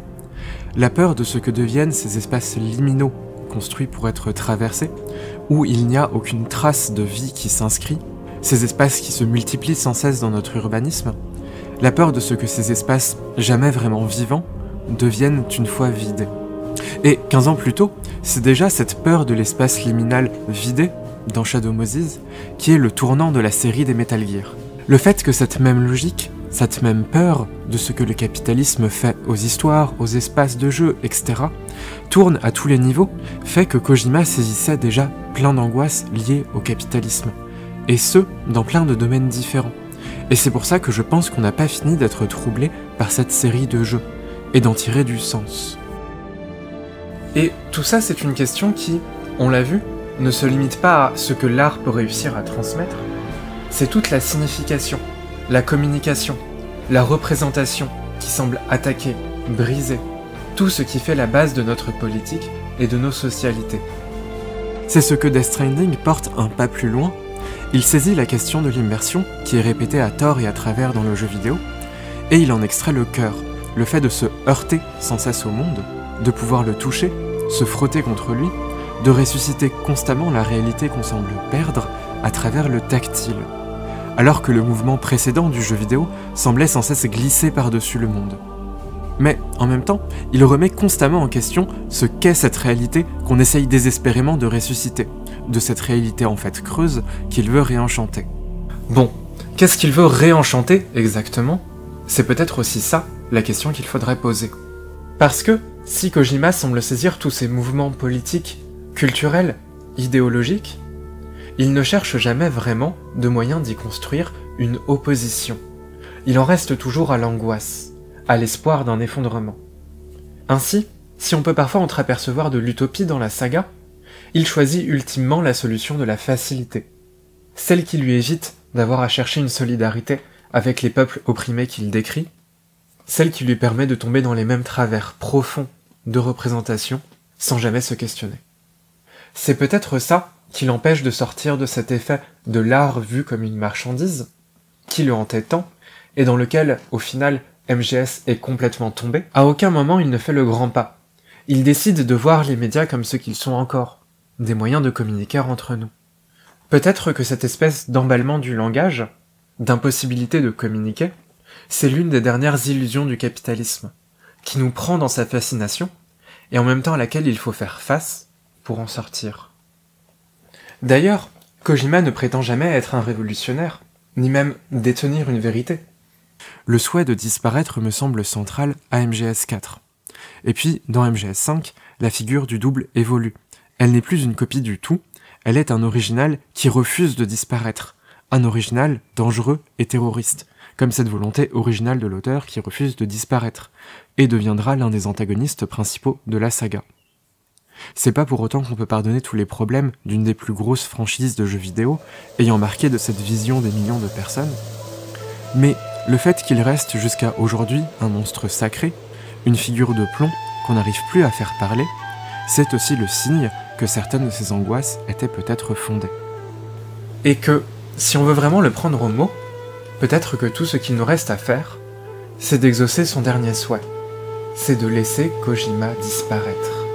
La peur de ce que deviennent ces espaces liminaux, construits pour être traversés, où il n'y a aucune trace de vie qui s'inscrit, ces espaces qui se multiplient sans cesse dans notre urbanisme, la peur de ce que ces espaces, jamais vraiment vivants, deviennent une fois vidés. Et 15 ans plus tôt, c'est déjà cette peur de l'espace liminal vidé dans Shadow Moses qui est le tournant de la série des Metal Gear. Le fait que cette même logique, cette même peur de ce que le capitalisme fait aux histoires, aux espaces de jeu, etc., tourne à tous les niveaux, fait que Kojima saisissait déjà plein d'angoisses liées au capitalisme. Et ce, dans plein de domaines différents. Et c'est pour ça que je pense qu'on n'a pas fini d'être troublé par cette série de jeux, et d'en tirer du sens. Et tout ça, c'est une question qui, on l'a vu, ne se limite pas à ce que l'art peut réussir à transmettre, c'est toute la signification, la communication, la représentation qui semble attaquer, briser, tout ce qui fait la base de notre politique et de nos socialités. C'est ce que Death Stranding porte un pas plus loin. Il saisit la question de l'immersion, qui est répétée à tort et à travers dans le jeu vidéo, et il en extrait le cœur, le fait de se heurter sans cesse au monde, de pouvoir le toucher, se frotter contre lui, de ressusciter constamment la réalité qu'on semble perdre à travers le tactile, alors que le mouvement précédent du jeu vidéo semblait sans cesse glisser par-dessus le monde. Mais en même temps, il remet constamment en question ce qu'est cette réalité qu'on essaye désespérément de ressusciter, de cette réalité en fait creuse qu'il veut réenchanter. Bon, qu'est-ce qu'il veut réenchanter exactement? C'est peut-être aussi ça la question qu'il faudrait poser. Parce que si Kojima semble saisir tous ces mouvements politiques, culturels, idéologiques, il ne cherche jamais vraiment de moyens d'y construire une opposition. Il en reste toujours à l'angoisse, à l'espoir d'un effondrement. Ainsi, si on peut parfois entreapercevoir de l'utopie dans la saga, il choisit ultimement la solution de la facilité, celle qui lui évite d'avoir à chercher une solidarité avec les peuples opprimés qu'il décrit, celle qui lui permet de tomber dans les mêmes travers profonds de représentation sans jamais se questionner. C'est peut-être ça qui l'empêche de sortir de cet effet de l'art vu comme une marchandise, qui le hantait tant, et dans lequel, au final, MGS est complètement tombé. À aucun moment il ne fait le grand pas. Il décide de voir les médias comme ce qu'ils sont encore, des moyens de communiquer entre nous. Peut-être que cette espèce d'emballement du langage, d'impossibilité de communiquer, c'est l'une des dernières illusions du capitalisme, qui nous prend dans sa fascination, et en même temps à laquelle il faut faire face pour en sortir. D'ailleurs, Kojima ne prétend jamais être un révolutionnaire, ni même détenir une vérité. Le souhait de disparaître me semble central à MGS 4. Et puis, dans MGS 5, la figure du double évolue. Elle n'est plus une copie du tout, elle est un original qui refuse de disparaître, un original dangereux et terroriste, comme cette volonté originale de l'auteur qui refuse de disparaître, et deviendra l'un des antagonistes principaux de la saga. C'est pas pour autant qu'on peut pardonner tous les problèmes d'une des plus grosses franchises de jeux vidéo, ayant marqué de cette vision des millions de personnes, mais le fait qu'il reste jusqu'à aujourd'hui un monstre sacré, une figure de plomb qu'on n'arrive plus à faire parler, c'est aussi le signe que certaines de ses angoisses étaient peut-être fondées. Et que, si on veut vraiment le prendre au mot, peut-être que tout ce qu'il nous reste à faire, c'est d'exaucer son dernier souhait, c'est de laisser Kojima disparaître.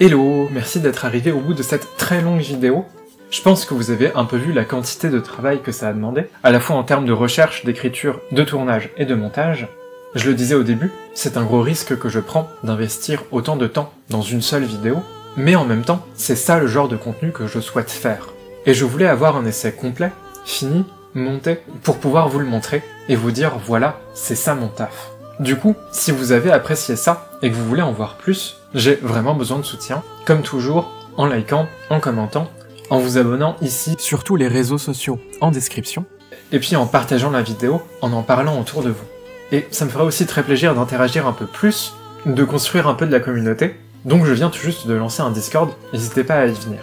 Hello, merci d'être arrivé au bout de cette très longue vidéo. Je pense que vous avez un peu vu la quantité de travail que ça a demandé, à la fois en termes de recherche, d'écriture, de tournage et de montage. Je le disais au début, c'est un gros risque que je prends d'investir autant de temps dans une seule vidéo, mais en même temps, c'est ça le genre de contenu que je souhaite faire. Et je voulais avoir un essai complet, fini, monté, pour pouvoir vous le montrer et vous dire voilà, c'est ça mon taf. Du coup, si vous avez apprécié ça et que vous voulez en voir plus, j'ai vraiment besoin de soutien, comme toujours, en likant, en commentant, en vous abonnant ici sur tous les réseaux sociaux en description, et puis en partageant la vidéo, en en parlant autour de vous. Et ça me ferait aussi très plaisir d'interagir un peu plus, de construire un peu de la communauté, donc je viens tout juste de lancer un Discord, n'hésitez pas à y venir.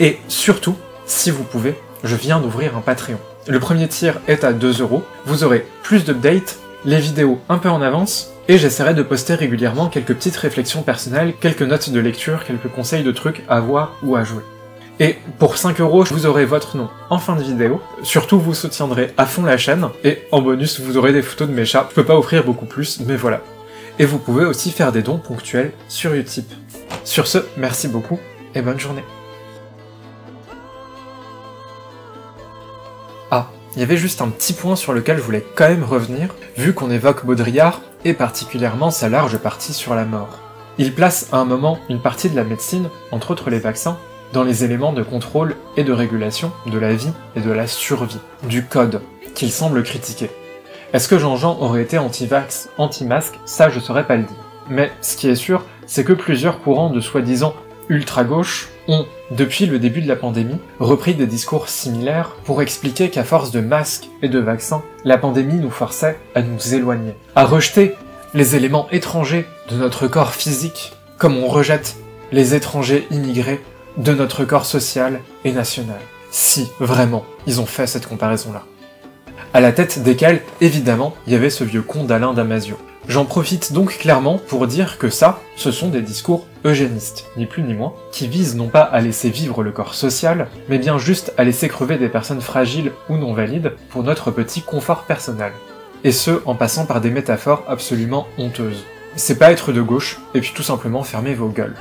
Et surtout, si vous pouvez, je viens d'ouvrir un Patreon. Le premier tir est à 2 euros, vous aurez plus d'updates, les vidéos un peu en avance, et j'essaierai de poster régulièrement quelques petites réflexions personnelles, quelques notes de lecture, quelques conseils de trucs à voir ou à jouer. Et pour 5 euros, vous aurez votre nom en fin de vidéo. Surtout, vous soutiendrez à fond la chaîne. Et en bonus, vous aurez des photos de mes chats. Je peux pas offrir beaucoup plus, mais voilà. Et vous pouvez aussi faire des dons ponctuels sur Utip. Sur ce, merci beaucoup et bonne journée. Ah, il y avait juste un petit point sur lequel je voulais quand même revenir, vu qu'on évoque Baudrillard, et particulièrement sa large partie sur la mort. Il place à un moment une partie de la médecine, entre autres les vaccins, dans les éléments de contrôle et de régulation de la vie et de la survie, du code, qu'il semble critiquer. Est-ce que Jean-Jean aurait été anti-vax, anti-masque? Ça, je saurais pas le dire. Mais ce qui est sûr, c'est que plusieurs courants de soi-disant ultra-gauche ont, depuis le début de la pandémie, repris des discours similaires pour expliquer qu'à force de masques et de vaccins, la pandémie nous forçait à nous éloigner, à rejeter les éléments étrangers de notre corps physique, comme on rejette les étrangers immigrés de notre corps social et national. Si, vraiment, ils ont fait cette comparaison-là. À la tête desquels, évidemment, il y avait ce vieux con d'Alain Damasio. J'en profite donc clairement pour dire que ça, ce sont des discours eugénistes, ni plus ni moins, qui visent non pas à laisser vivre le corps social, mais bien juste à laisser crever des personnes fragiles ou non valides pour notre petit confort personnel. Et ce, en passant par des métaphores absolument honteuses. C'est pas être de gauche, et puis tout simplement fermer vos gueules.